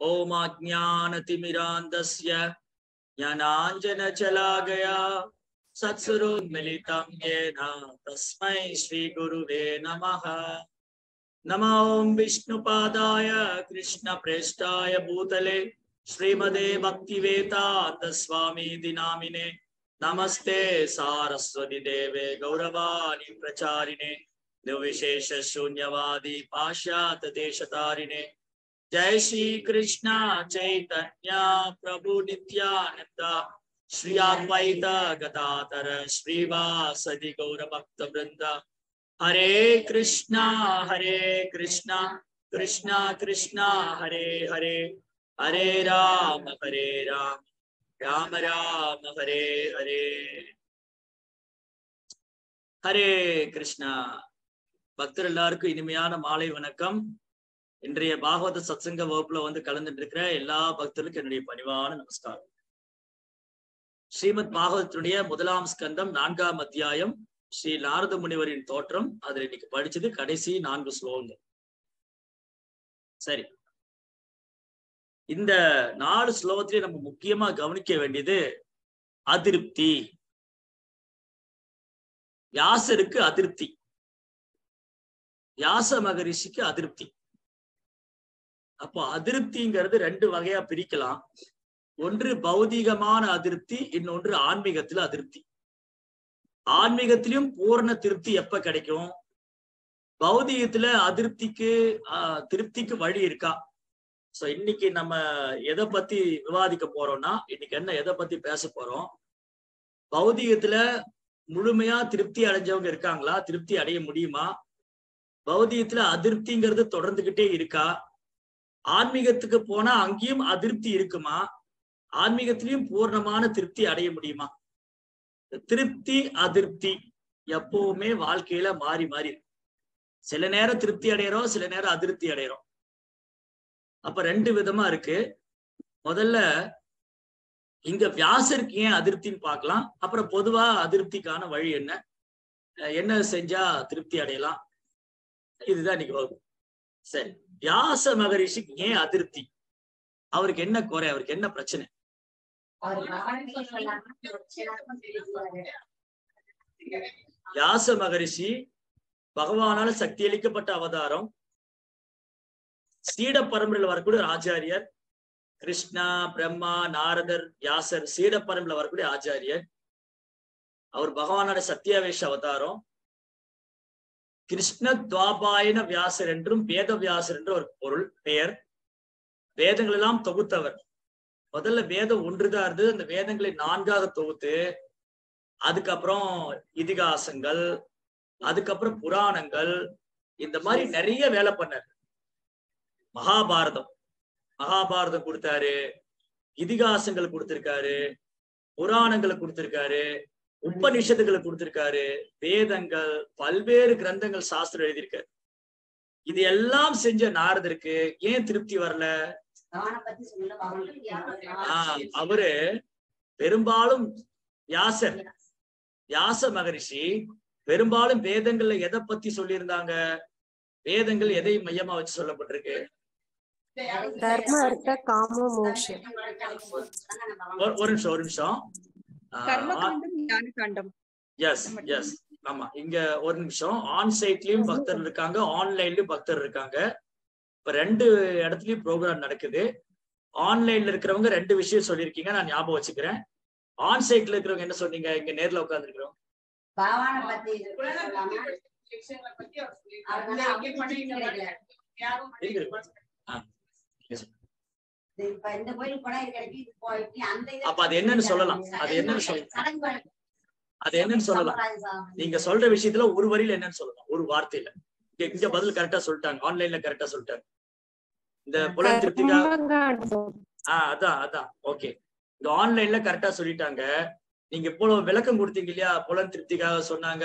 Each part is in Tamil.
ओमाज्ञानतिमिरान्धस्य ज्ञानाञ्जनचलागया सत्सुरोन्मिलितं येन तस्मै श्रीगुरुवे नमः। नमो ॐ विष्णुपादाय कृष्णप्रेष्ठाय भूतले श्रीमदे भक्तिवेदान्तस्वामीति नामिने नमस्ते सारस्वति देवे गौरवाणि प्रचारिणे निर्विशेष शून्यवादी पाश्चात देशतारिणे जय श्री कृष्ण चैतन्य प्रभु नित्यानंद श्री अद्वैत गदाधर श्रीवासदि गौर भक्त वृंद हरे कृष्णा हरे कृष्णा कृष्णा कृष्णा हरे हरे हरे राम हरे राम राम राम हरे हरे ஹரே கிருஷ்ணா பக்தர் எல்லாருக்கும் இனிமையான மாலை வணக்கம் இன்றைய பாகவத சத்சங்க வகுப்புல வந்து கலந்துட்டு இருக்கிற எல்லா பக்தர்களுக்கும் என்னுடைய பணிவான நமஸ்காரம். ஸ்ரீமத் பாகவதத்தினுடைய முதலாம் ஸ்கந்தம் நான்காம் அத்தியாயம் ஸ்ரீ நாரத முனிவரின் தோற்றம். அதுல இன்னைக்கு படிச்சது கடைசி நான்கு ஸ்லோகங்கள். சரி. இந்த நாலு ஸ்லோகத்திலே நம்ம முக்கியமா கவனிக்க வேண்டியது அதிருப்தி. யாசருக்கு அதிருப்தி. யாச மகரிஷிக்கு அதிருப்தி. அப்போ அதிருப்திங்கிறது ரெண்டு வகையா பிரிக்கலாம். ஒன்று பௌதீகமான அதிருப்தி இன்னொன்று ஆன்மீகத்துல அதிருப்தி. ஆன்மீகத்திலும் பூர்ண திருப்தி எப்ப கிடைக்கும்? பௌதிகத்துல அதிருப்திக்கு திருப்திக்கு வழி இருக்கா? சோ இன்னைக்கு நம்ம எதை பத்தி விவாதிக்க போறோம்னா இன்னைக்கு என்ன எதை பத்தி பேச போறோம்? பௌதிகத்துல முழுமையா திருப்தி அடைஞ்சவங்க இருக்காங்களா? திருப்தி அடைய முடியுமா? பௌதிகத்துல அதிருப்திங்கிறது தொடர்ந்துகிட்டே இருக்கா? ஆன்மீகத்துக்கு போனா அங்கேயும் அதிருப்தி இருக்குமா? ஆன்மீகத்திலையும் பூர்ணமான திருப்தி அடைய முடியுமா? திருப்தி அதிருப்தி எப்பவுமே வாழ்க்கையில மாறி மாறி சில நேரம் திருப்தி அடையிறோம் சில நேரம் அதிருப்தி அடையிறோம். அப்ப ரெண்டு விதமா இருக்கு. முதல்ல இங்க வியாசருக்கு ஏன் அதிருப்தின்னு பார்க்கலாம். அப்புறம் பொதுவா அதிருப்திக்கான வழி என்ன? என்ன செஞ்சா திருப்தி அடையலாம்? இதுதான் இன்னைக்கு வகுப்பு. சரி. வியாச மகரிஷிக்கு ஏன் அதிருப்தி? அவருக்கு என்ன குறை? அவருக்கு என்ன பிரச்சனை? வியாச மகரிஷி பகவானால சக்தி அளிக்கப்பட்ட அவதாரம். சீட பரம்பரையில் வரக்கூடிய ஆச்சாரியர் கிருஷ்ணா பிரம்மா நாரதர் வியாசர் சீட பரம்பரையில் வரக்கூடிய ஆச்சாரியர். அவர் பகவானோட சத்தியாவேஷ அவதாரம். கிருஷ்ண துவாபாயன வியாசர் என்றும் வேத வியாசர் என்ற ஒரு பொருள் பெயர். வேதங்கள் எல்லாம் தொகுத்தவர். முதல்ல வேதம் ஒன்றுதான் இருந்தது. அந்த வேதங்களை நான்காக தொகுத்து அதுக்கப்புறம் இதிகாசங்கள் அதுக்கப்புறம் புராணங்கள் இந்த மாதிரி நிறைய வேலை பண்ணார். மகாபாரதம். மகாபாரதம் கொடுத்தாரு. இதிகாசங்கள் கொடுத்திருக்காரு. புராணங்களை கொடுத்திருக்காரு. உபநிஷத்துகளை கொடுத்திருக்காரு வேதங்கள் பல்வேறு கிரந்தங்கள் சாஸ்திரம் எழுதியிருக்காரு. இது எல்லாம் செஞ்ச நாரதருக்கு ஏன் திருப்தி வரல? ஆஹ் அவரு பெரும்பாலும் வியாசர். வியாச மகரிஷி பெரும்பாலும் வேதங்கள்ல எதை பத்தி சொல்லியிருந்தாங்க? வேதங்கள் எதை மையமா வச்சு சொல்லப்பட்டிருக்கு? தர்ம அர்த்த காம மோட்சம். ஒரு ஒரு நிமிஷம் ஒரு நிமிஷம். கர்மகாண்டம் ஞான காண்டம் எஸ் எஸ் ஆமா இங்க ஒரு நிமிஷம். ஆன் சைட்லயும் பக்தர் இருக்காங்க ஆன்லைன்லயும் பக்தர் இருக்காங்க. இப்ப ரெண்டு இடத்துலயும் ப்ரோக்ராம் நடக்குது. ஆன்லைன்ல இருக்கிறவங்க ரெண்டு விஷயம் சொல்லியிருக்கீங்க நான் ஞாபகம் வச்சுக்கிறேன். ஆன் சைட்ல இருக்கிறவங்க என்ன சொன்னீங்க? இங்க நேர்ல உட்கார்ந்து இருக்கிறோம் அப்ப அது என்னன்னு சொல்லலாம். அது என்னன்னு சொல்லலாம். அது என்னன்னு சொல்லலாம். நீங்க சொல்ற விஷயத்துல ஒரு வரியில என்னன்னு சொல்லலாம். ஒரு வார்த்தையில. இங்க பதில் கரெக்டா சொல்லிட்டாங்க. ஆன்லைன்ல கரெக்டா சொல்லிட்டாங்க. இந்த புலன் திருப்திக்கா கர்மகாண்டம் ஆஹ் அதான் அதான். ஓகே இந்த ஆன்லைன்ல கரெக்டா சொல்லிட்டாங்க. நீங்க இப்போ விளக்கம் கொடுத்தீங்க இல்லையா? புலன் திருப்திக்காக சொன்னாங்க.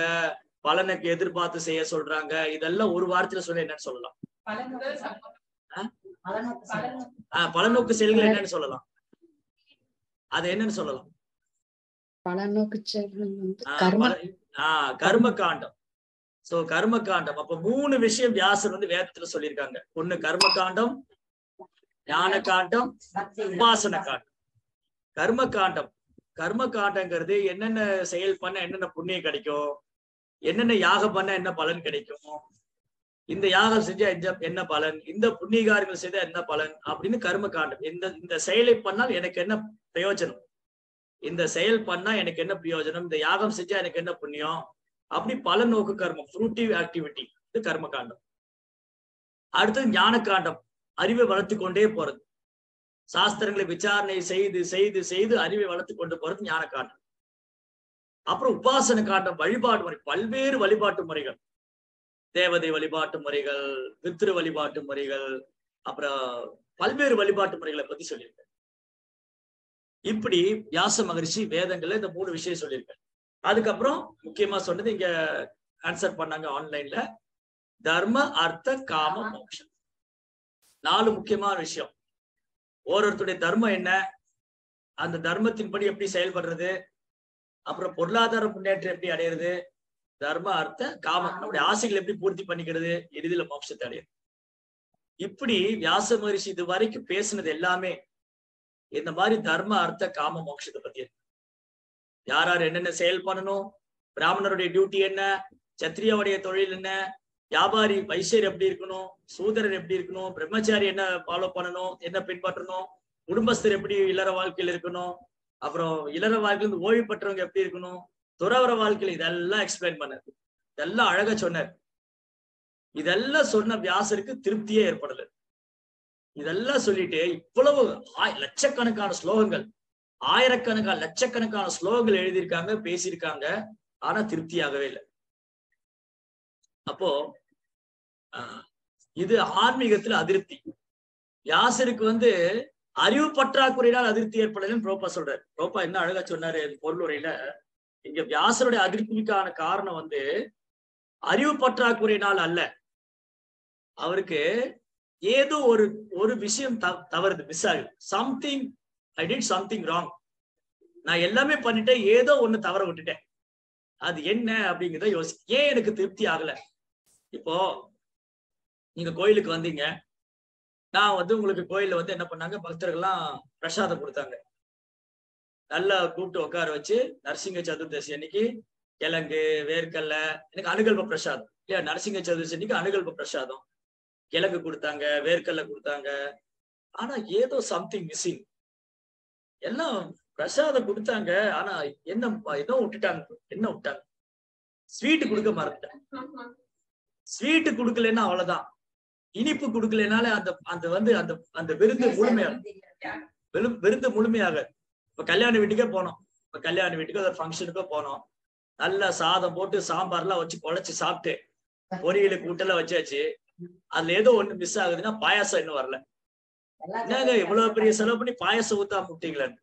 பலனுக்கு எதிர்பார்த்து செய்ய சொல்றாங்க. இதெல்லாம் ஒரு வார்த்தையில சொல்ல என்னன்னு சொல்லலாம். பலநோக்கு செயல்கள் என்னன்னு சொல்லலாம். அது என்னன்னு சொல்லலாம்? பலநோக்கு செயல்கள் கர்ம காண்டம் சோ கர்ம காண்டம் அப்ப மூணு விஷயம் வியாசர் வந்து வேதத்துல சொல்லியிருக்காங்க. ஒண்ணு கர்ம காண்டம் ஞான காண்டம் உபாசன காண்டம் கர்ம காண்டம் கர்ம காண்டங்கிறது என்னென்ன செயல் பண்ண என்னென்ன புண்ணியம் கிடைக்கும்? என்னென்ன யாகம் பண்ண என்ன பலன் கிடைக்கும்? இந்த யாகம் செஞ்சா என்ன- என்ன பலன்? இந்த புண்ணியகாரங்கள் செய்தா என்ன பலன்? அப்படின்னு கர்ம காண்டம். இந்த இந்த செயலை பண்ணால் எனக்கு என்ன பிரயோஜனம்? இந்த செயல் பண்ணா எனக்கு என்ன பிரயோஜனம்? இந்த யாகம் செஞ்சா எனக்கு என்ன புண்ணியம்? அப்படி பல நோக்கு கர்மம். ஃப்ரூட்டிவ் ஆக்டிவிட்டி இது கர்ம காண்டம். அடுத்தது ஞான காண்டம். அறிவை வளர்த்து கொண்டே போறது. சாஸ்திரங்களை விசாரணை செய்து செய்து செய்து அறிவை வளர்த்து கொண்டு போறது ஞான காண்டம். அப்புறம் உபாசன காண்டம். வழிபாடு முறை. பல்வேறு வழிபாட்டு முறைகள். தேவதை வழிபாட்டு முறைகள் பித்ரு வழிபாட்டு முறைகள் அப்புறம் பல்வேறு வழிபாட்டு முறைகளை பத்தி சொல்லியிருக்காரு இப்படி வியாச மகரிஷி வேதங்கள்ல இந்த மூணு விஷயம் சொல்லியிருக்காரு. அதுக்கப்புறம் முக்கியமா சொன்னது இங்க ஆன்சர் பண்ணாங்க ஆன்லைன்ல தர்ம அர்த்த காம மோட்சம். நாலு முக்கியமான விஷயம். ஒருத்தருடைய தர்மம் என்ன? அந்த தர்மத்தின்படி எப்படி செயல்படுறது? அப்புறம் பொருளாதார முன்னேற்றம் எப்படி அடையிறது? தர்ம அர்த்த காம நம்முடைய ஆசைகளை எப்படி பூர்த்தி பண்ணிக்கிறது? எளிதில் மோட்சத்தை அடையும் இப்படி வியாச மகரிஷி இது வரைக்கும் பேசுனது எல்லாமே இந்த மாதிரி தர்ம அர்த்த காம மோட்சத்தை பத்தி. யார் யார் என்னென்ன செயல் பண்ணணும்? பிராமணருடைய டியூட்டி என்ன? சத்திரியாவுடைய தொழில் என்ன? வியாபாரி வைசியர் எப்படி இருக்கணும்? சூதரர் எப்படி இருக்கணும்? பிரம்மச்சாரி என்ன ஃபாலோ பண்ணணும்? என்ன பின்பற்றணும்? குடும்பஸ்தர் எப்படி இல்லற வாழ்க்கையில் இருக்கணும்? அப்புறம் இல்லற வாழ்க்கையில இருந்து ஓய்வு பெற்றவங்க எப்படி இருக்கணும்? துறவர வாழ்க்கையில இதெல்லாம் எக்ஸ்பிளைன் பண்ணார். இதெல்லாம் அழகா சொன்னார். இதெல்லாம் சொன்ன வியாசருக்கு திருப்தியே ஏற்படல. இதெல்லாம் சொல்லிட்டு இவ்வளவு லட்சக்கணக்கான ஸ்லோகங்கள் ஆயிரக்கணக்கான லட்சக்கணக்கான ஸ்லோகங்கள் எழுதியிருக்காங்க பேசியிருக்காங்க ஆனா திருப்தியாகவே இல்லை. அப்போ ஆஹ், இது ஆன்மீகத்துல அதிருப்தி. யாசருக்கு வந்து அறிவு பற்றாக்குறையினால் அதிருப்தி ஏற்படலன்னு ரோப்பா சொல்றாரு. ரோப்பா என்ன அழகா சொன்னாரு இந்த பொருளுரையில இங்க வியாசருடைய அதிருப்திக்கான காரணம் வந்து அறிவு பற்றாக்குறையினால் அல்ல. அவருக்கு ஏதோ ஒரு ஒரு விஷயம் தவ- தவறுது மிஸ் ஆகுது. Something I did something wrong நான் எல்லாமே பண்ணிட்டேன் ஏதோ ஒண்ணு தவற விட்டுட்டேன். அது என்ன அப்படிங்கிறத யோசி ஏன் எனக்கு திருப்தி ஆகல? இப்போ நீங்க கோயிலுக்கு வந்தீங்க. நான் வந்து உங்களுக்கு கோயில்ல வந்து என்ன பண்ணாங்க? பக்தர்கள்லாம் பிரசாதம் கொடுத்தாங்க. நல்லா கூப்பிட்டு உட்கார வச்சு நரசிங்க சதுர்தசி அன்னைக்கு கிழங்கு வேர்க்கல்ல எனக்கு அனுகல்ப பிரசாதம். இல்லையா? நரசிங்க சதுர்தசி அன்னைக்கு அனுகல்ப பிரசாதம். கிழங்கு கொடுத்தாங்க வேர்க்கல்ல கொடுத்தாங்க. ஆனா ஏதோ சம்திங் மிஸ்ஸிங் எல்லாம் பிரசாதம் கொடுத்தாங்க. ஆனா என்ன ஏதோ விட்டுட்டாங்க? என்ன விட்டாங்க? ஸ்வீட் கொடுக்க மறந்துட்டேன். ஸ்வீட் கொடுக்கலன்னா அவ்வளவுதான். இனிப்பு கொடுக்கலனால அந்த அந்த வந்து அந்த அந்த விருந்து முழுமையாக விரு- விருந்து முழுமையாக இப்ப கல்யாண வீட்டுக்கே போனோம். இப்ப கல்யாண வீட்டுக்கு ஒரு ஃபங்க்ஷனுக்கோ போனோம். நல்லா சாதம் போட்டு சாம்பார்லாம் வச்சு குழைச்சு சாப்பிட்டு பொரியலு கூட்டெல்லாம் வச்சாச்சு. அதுல ஏதோ ஒண்ணு மிஸ் ஆகுதுன்னா பாயாசம் இன்னும் வரல. என்னங்க இவ்வளவு பெரிய செலவு பண்ணி பாயாசம் ஊத்தாம விட்டீங்களான்னு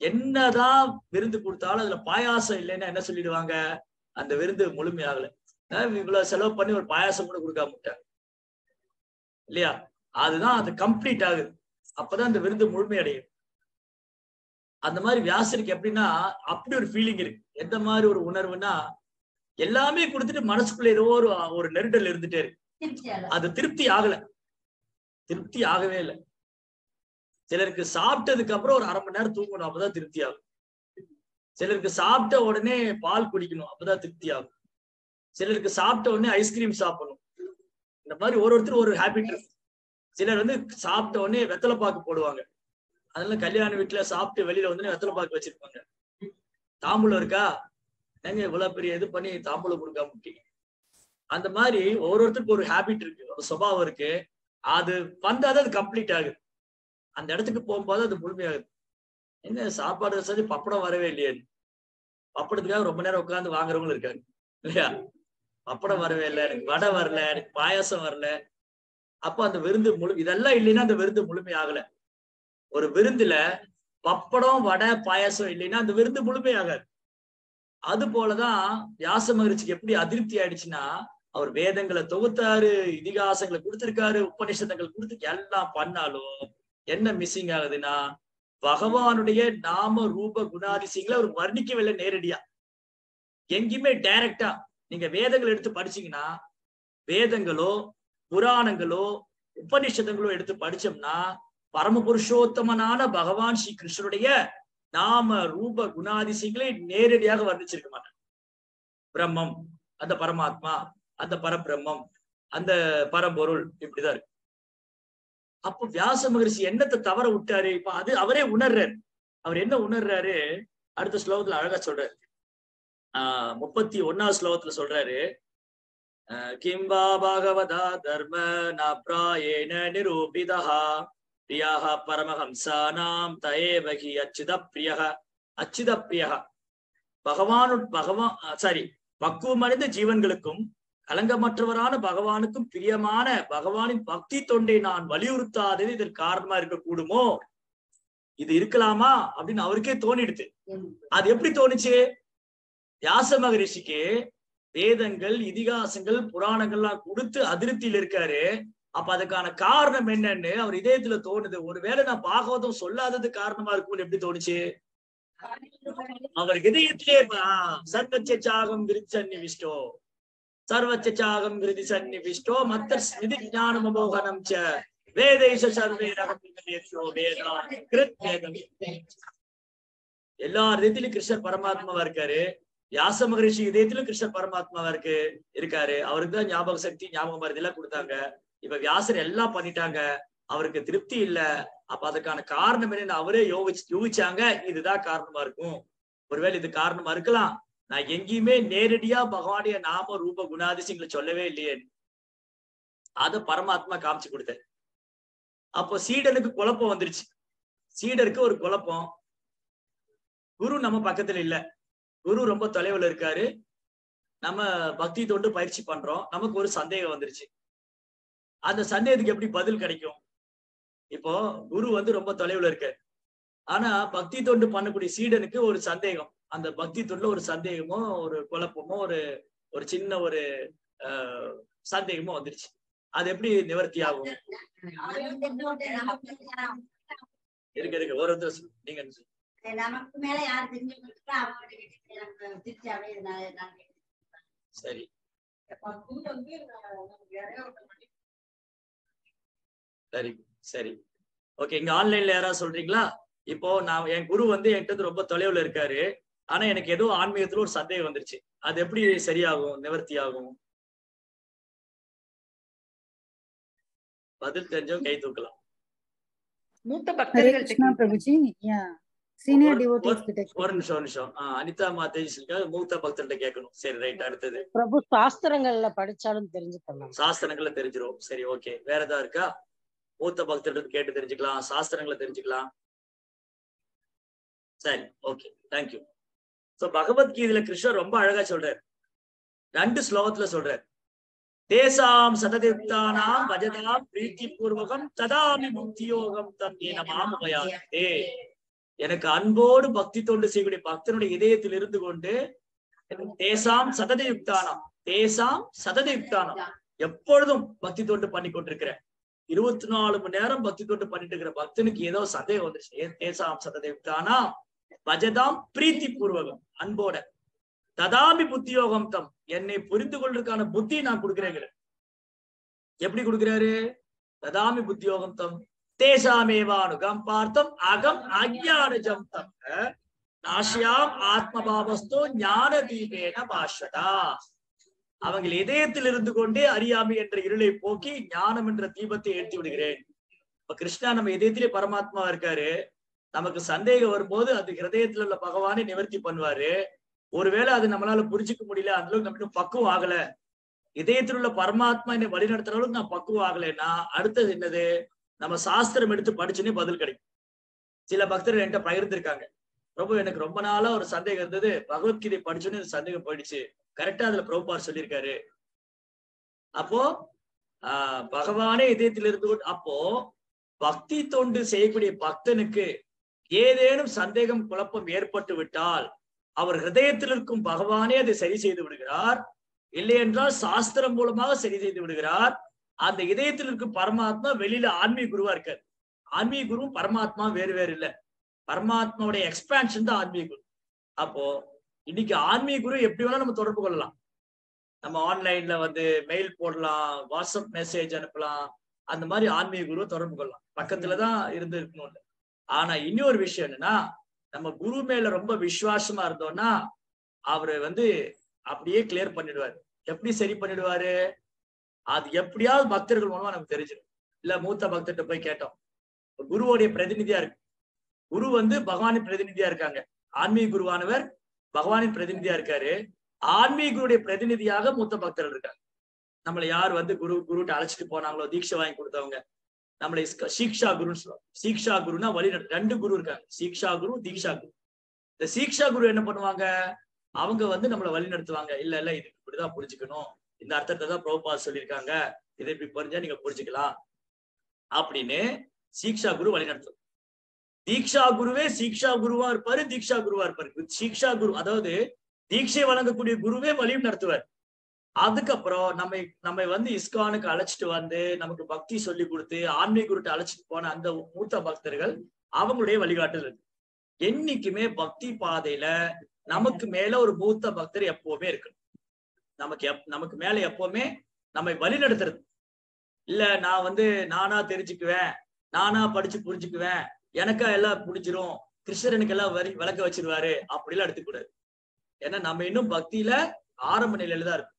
என்னதான் விருந்து கொடுத்தாலும் அதுல பாயாசம் இல்லைன்னா என்ன சொல்லிடுவாங்க? அந்த விருந்து முழுமையாகல. இவ்வளவு செலவு பண்ணி ஒரு பாயாசம் கூட கொடுக்காம விட்டாங்க இல்லையா? அதுதான் அது கம்ப்ளீட் ஆகுது. அப்பதான் அந்த விருந்து முழுமையடையும். அந்த மாதிரி வியாசருக்கு எப்படின்னா அப்படி ஒரு ஃபீலிங் இருக்கு. எந்த மாதிரி ஒரு உணர்வுன்னா எல்லாமே கொடுத்துட்டு மனசுக்குள்ள ஏதோ ஒரு ஒரு நெருடல் இருந்துட்டே இருக்கு. அது திருப்தி ஆகல. திருப்தி ஆகவே இல்லை. சிலருக்கு சாப்பிட்டதுக்கு அப்புறம் ஒரு அரை மணி நேரம் தூங்கணும் அப்பதான் திருப்தி ஆகும். சிலருக்கு சாப்பிட்ட உடனே பால் குடிக்கணும் அப்பதான் திருப்தி ஆகும். சிலருக்கு சாப்பிட்ட உடனே ஐஸ்கிரீம் சாப்பிடணும். இந்த மாதிரி ஒரு ஒருத்தர் ஒரு ஹேபிட் இருக்கு. சிலர் வந்து சாப்பிட்ட உடனே வெத்தலை பாக்கு போடுவாங்க. அதெல்லாம் கல்யாண வீட்டுல சாப்பிட்டு வெளியில வந்து வெத்தலை பாக்கு வச்சிருப்பாங்க? தாம்பூலம் இருக்கா? ஏங்க இவ்வளவு பெரிய இது பண்ணி தாம்பூலம் கொடுக்காம விட்டீங்க அந்த மாதிரி ஒவ்வொருத்தருக்கும் ஒரு ஹேபிட் இருக்கு ஒரு சுபாவம் இருக்கு. அது வந்தாதான் அது கம்ப்ளீட் ஆகுது. அந்த இடத்துக்கு போகும்போது அது முழுமையாகுது. என்ன சாப்பாடு செஞ்சு பப்படம் வரவே இல்லையே. பப்படத்துக்காக ரொம்ப நேரம் உட்காந்து வாங்குறவங்களும் இருக்காங்க. இல்லையா? பப்படம் வரவே இல்லை எனக்கு வடை வரல எனக்கு பாயாசம் வரல. அப்ப அந்த விருந்து முழு இதெல்லாம் இல்லைன்னா அந்த விருந்து முழுமையாகல. ஒரு விருந்துல பப்படம் வடை பாயாசம் இல்லைன்னா அந்த விருந்து முழுமையாகாது. அது போலதான் வியாச மகிழ்ச்சிக்கு எப்படி அதிருப்தி ஆயிடுச்சுன்னா அவர் வேதங்களை தொகுத்தாரு இதிகாசங்களை கொடுத்திருக்காரு உபநிஷதங்கள் கொடுத்து எல்லாம் பண்ணாலும் என்ன மிஸ்ஸிங் ஆகுதுன்னா பகவானுடைய நாம ரூப குணாதிசயங்களை அவர் வர்ணிக்கவில்லை நேரடியா. எங்கேயுமே டைரக்டா நீங்க வேதங்கள் எடுத்து படிச்சீங்கன்னா வேதங்களோ புராணங்களோ உபநிஷதங்களோ எடுத்து படிச்சோம்னா பரமபுருஷோத்தமனான பகவான் ஸ்ரீ கிருஷ்ணனுடைய நாம ரூப குணாதிசயங்களை நேரடியாக வர்ணிச்சிருக்க மாட்டாங்க பிரம்மம் அந்த பரமாத்மா அந்த பரபிரம்மம் அந்த பரம்பொருள் இப்படிதான் இருக்கு. அப்போ வியாச மகரிஷி என்னத்தை தவற விட்டாரு? இப்ப அது அவரே உணர்றாரு. அவர் என்ன உணர்றாரு? அடுத்த ஸ்லோகத்துல அழகா சொல்றாரு. ஆஹ் முப்பத்தி ஒன்னாவது ஸ்லோகத்துல சொல்றாரு. ஆஹ் கிம்பா பாகவதா தர்ம நாப்ராயேன நிரூபிதா பிரியாக பரமஹம்சானாம் தயேவகி அச்சுத பிரிய அச்சுத பிரிய பகவானு பகவான் சாரி பக்குவமடைந்த ஜீவன்களுக்கும் கலங்கமற்றவரான பகவானுக்கும் பிரியமான பகவானின் பக்தி தொண்டை நான் வலியுறுத்தாதது இதற்கு காரணமா இருக்கக்கூடுமோ? இது இருக்கலாமா? அப்படின்னு அவருக்கே தோணிடுது. அது எப்படி தோணுச்சு? வியாச மகரிஷிக்கு வேதங்கள் இதிகாசங்கள் புராணங்கள்லாம் கொடுத்து அதிருப்தியில் இருக்காரு. அப்ப அதுக்கான காரணம் என்னன்னு அவர் இதயத்துல தோணுது. ஒருவேளை நான் பாகவதம் சொல்லாதது காரணமா இருக்கும்னு எப்படி தோணுச்சு? அவர் இதயத்திலே சர்வச்சாகம் விருச்சன்னிவிஷ்டோ சர்வச்சாகம் விருதி சன்னிவிஷ்டோ மத்த ஸ்மிதி ஞானம் அமோகனம் ச. வேதைஷ சர்வே வேதம் எல்லா இதயத்திலும் கிருஷ்ணர் பரமாத்மாவா இருக்காரு. வியாச மகரிஷி இதயத்திலும் கிருஷ்ணர் பரமாத்மாவா இருக்கு இருக்காரு. அவருக்கு தான் ஞாபக சக்தி ஞாபகம் மருதி எல்லாம் கொடுத்தாங்க. இப்ப வியாசர் எல்லாம் பண்ணிட்டாங்க அவருக்கு திருப்தி இல்ல. அப்ப அதுக்கான காரணம் என்னன்னு அவரே யோகிச்சு யோகிச்சாங்க இதுதான் காரணமா இருக்கும். ஒருவேளை இது காரணமா இருக்கலாம். நான் எங்கேயுமே நேரடியா பகவானுடைய நாம ரூப குணாதிசயங்களை சொல்லவே இல்லையே. அத பரமாத்மா காமிச்சு கொடுத்தேன். அப்போ சீடனுக்கு குழப்பம் வந்துருச்சு. சீடருக்கு ஒரு குழப்பம். குரு நம்ம பக்கத்துல இல்ல. குரு ரொம்ப தொலைவுல இருக்காரு. நம்ம பக்தி தொண்டு பயிற்சி பண்றோம். நமக்கு ஒரு சந்தேகம் வந்துருச்சு. அந்த சந்தேகத்துக்கு எப்படி பதில் கிடைக்கும்? இப்போ குரு வந்து ரொம்ப தொலைவுல இருக்காரு. ஆனா பக்தி தொண்டு பண்ணக்கூடிய சீடனுக்கு ஒரு சந்தேகம். அந்த பக்தி தொண்டுல ஒரு சந்தேகமோ ஒரு குழப்பமோ ஒரு ஒரு சின்ன ஒரு ஆஹ் சந்தேகமோ வந்துருச்சு. அது எப்படி நிவர்த்தி ஆகும்? இருக்கு இருக்கு ஒரு நீங்க சொல்லுங்க. நமக்கு மேல யார் சரி சரி. ஓகே இங்க ஆன்லைன்ல யாராவது சொல்றீங்களா? இப்போ நான் என் குரு வந்து என்கிட்ட ரொம்ப தொலைவுல இருக்காரு. ஆனா எனக்கு ஏதோ ஆன்மீகத்துல ஒரு சந்தேகம் வந்துருச்சு. அது எப்படி சரியாகும் நிவர்த்தி ஆகும் பதில் தெரிஞ்சவங்க கை தூக்கலாம். மூத்த பக்தர்கள் கிருஷ்ணா பிரபுஜி. யா சீனியர் ஒரு- டிவோட்டிஸ் கிட்ட ஒரு நிமிஷம் ஒரு நிமிஷம். ஆஹ் அனிதா மாதேஜ் மூத்த பக்தர்கிட்ட கேட்கணும். சரி ரைட் அடுத்தது. பிரபு சாஸ்திரங்கள்ல படிச்சாலும் தெரிஞ்சுக்கலாம். சாஸ்திரங்கள்ல தெரிஞ்சிரும். சரி ஓகே வேற ஏதாவது இருக்கா? மூத்த பக்தர்கள் கேட்டு தெரிஞ்சுக்கலாம் சாஸ்திரங்களை தெரிஞ்சுக்கலாம். சரி ஓகே தேங்க்யூ சோ பகவத்கீதையில கிருஷ்ணர் ரொம்ப அழகா சொல்றாரு. ரெண்டு ஸ்லோகத்துல சொல்றாரு. தேசாம் சததிப்தானாம் பஜதாம் பிரீத்தி பூர்வகம் ததாமி முக்தி யோகம் தம் எனக்கு அன்போடு பக்தி தொண்டு செய்யக்கூடிய பக்தனுடைய இதயத்தில் இருந்து கொண்டு தேசாம் சததயுக்தானாம் தேசாம் சததயுக்தானம் எப்பொழுதும் பக்தி தொண்டு பண்ணி கொண்டிருக்கிறேன் இருபத்தி நாலு மணி நேரம் பக்தி தொண்டு பண்ணிட்டு இருக்கிற பக்தனுக்கு ஏதோ சந்தேகம் வந்துருச்சு. ஏசாம் தேசாம் பஜதாம் பிரீத்தி பூர்வகம் அன்போட. ததாமி புத்தியோகம் தம். என்னை புரிந்து கொள்றதுக்கான புத்தி நான் கொடுக்குறேங்கிற. எப்படி கொடுக்கிறாரு? ததாமி புத்தியோகம் தம். தேசாமேவானுகம் பார்த்தம் அகம் அஜானஜம் தம். நாஷியாம் ஆத்மபாவஸ்தோ ஞான தீபேன பாஷதா அவங்கள் இதயத்தில் இருந்து கொண்டே அறியாமை என்ற இருளை போக்கி ஞானம் என்ற தீபத்தை ஏற்றி விடுகிறேன். இப்ப கிருஷ்ணா நம்ம இதயத்திலே பரமாத்மா இருக்காரு. நமக்கு சந்தேகம் வரும்போது அது ஹிரதயத்துல உள்ள பகவானை நிவர்த்தி பண்ணுவாரு. ஒருவேளை அது நம்மளால புரிஞ்சுக்க முடியல அந்த அளவுக்கு நம்ம இன்னும் பக்குவம் ஆகல. இதயத்தில் உள்ள பரமாத்மா என்னை வழிநடத்துற அளவுக்கு நான் பக்குவம் ஆகலைன்னா அடுத்தது என்னது? நம்ம சாஸ்திரம் எடுத்து படிச்சுன்னே பதில் கிடைக்கும். சில பக்தர்கள் என்கிட்ட பகிர்ந்திருக்காங்க. பிரபு எனக்கு ரொம்ப நாளா ஒரு சந்தேகம் இருந்தது. பகவத்கீதை படிச்சோன்னு சந்தேகம் போயிடுச்சு. கரெக்டா அதுல பிரபுபார் சொல்லியிருக்காரு. அப்போ ஆஹ் பகவானே இதயத்தில் இருந்து அப்போ பக்தி தொண்டு செய்யக்கூடிய பக்தனுக்கு ஏதேனும் சந்தேகம் குழப்பம் ஏற்பட்டு விட்டால் அவர் ஹிருதயத்தில் இருக்கும் பகவானே அதை சரி செய்து விடுகிறார். இல்லை என்றால் சாஸ்திரம் மூலமாக சரி செய்து விடுகிறார். அந்த இதயத்தில் இருக்கும் பரமாத்மா வெளியில ஆன்மீக குருவா இருக்காரு. ஆன்மீக குருவும் பரமாத்மா வேறு வேறு இல்ல. பரமாத்மாவுடைய எக்ஸ்பான்ஷன் தான் ஆன்மீக குரு. அப்போ இன்னைக்கு ஆன்மீக குரு எப்படி வேணா நம்ம தொடர்பு கொள்ளலாம். நம்ம ஆன்லைன்ல வந்து மெயில் போடலாம் வாட்ஸ்அப் மெசேஜ் அனுப்பலாம் அந்த மாதிரி ஆன்மீக குருவை தொடர்பு கொள்ளலாம். பக்கத்துலதான் இருந்து இருக்கணும் ஆனா இன்னொரு விஷயம் என்னன்னா நம்ம குரு மேல ரொம்ப விசுவாசமா இருந்தோம்னா அவரு வந்து அப்படியே கிளியர் பண்ணிடுவாரு. எப்படி சரி பண்ணிடுவாரு? அது எப்படியாவது பக்தர்கள் மூலமா நமக்கு தெரிஞ்சிடும். இல்ல மூத்த பக்தர்கிட்ட போய் கேட்டோம். குருவோடைய பிரதிநிதியா இருக்கு. குரு வந்து பகவானின் பிரதிநிதியா இருக்காங்க. ஆன்மீக குருவானவர் பகவானின் பிரதிநிதியா இருக்காரு. ஆன்மீக குருடைய பிரதிநிதியாக மூத்த பக்தர்கள் இருக்காங்க. நம்மளை யார் வந்து குரு குருட்ட அழைச்சிட்டு போனாங்களோ தீட்சை வாங்கி கொடுத்தவங்க நம்மளை சீக்ஷா குருன்னு சொல்லுவாங்க சீக்ஷா குருனா வழி ரெண்டு குரு இருக்காங்க. சீக்ஷா குரு தீக்ஷா குரு. இந்த சீக்ஷா குரு என்ன பண்ணுவாங்க? அவங்க வந்து நம்மளை வழி நடத்துவாங்க. இல்ல இல்ல இது இப்படிதான் புரிஞ்சுக்கணும். இந்த அர்த்தத்தை தான் பிரபுபா சொல்லியிருக்காங்க. இதை இப்படி புரிஞ்சா நீங்க புரிஞ்சுக்கலாம். அப்படின்னு சீக்ஷா குரு வழி நடத்தும் தீக்ஷா குருவே சீக்ஷா குருவா இருப்பாரு தீக்ஷா குருவா இருப்பாரு. சீக்ஷா குரு அதாவது தீட்சை வழங்கக்கூடிய குருவே வழியும் நடத்துவார். அதுக்கப்புறம் நம்ம நம்ம வந்து இஸ்கானுக்கு அழைச்சிட்டு வந்து நமக்கு பக்தி சொல்லி கொடுத்து ஆன்மீக குருட்டு அழைச்சிட்டு போன அந்த மூத்த பக்தர்கள் அவங்களுடைய வழிகாட்டுதல் இருக்கு. என்னைக்குமே பக்தி பாதையில நமக்கு மேல ஒரு மூத்த பக்தர் எப்பவுமே இருக்கணும். நமக்கு எப் நமக்கு மேல எப்பவுமே நம்மை வழி நடத்துறது. இல்ல நான் வந்து நானா தெரிஞ்சுக்குவேன் நானா படிச்சு புரிஞ்சுக்குவேன் எனக்கா எல்லாம் புரிஞ்சிரும் கிருஷ்ணர் எனக்கு எல்லாம் வரி விளக்க வச்சிருவாரு அப்படிலாம் எடுத்துக்கூடாது. ஏன்னா நம்ம இன்னும் பக்தியில ஆரம்ப நிலையில தான் இருக்கும்.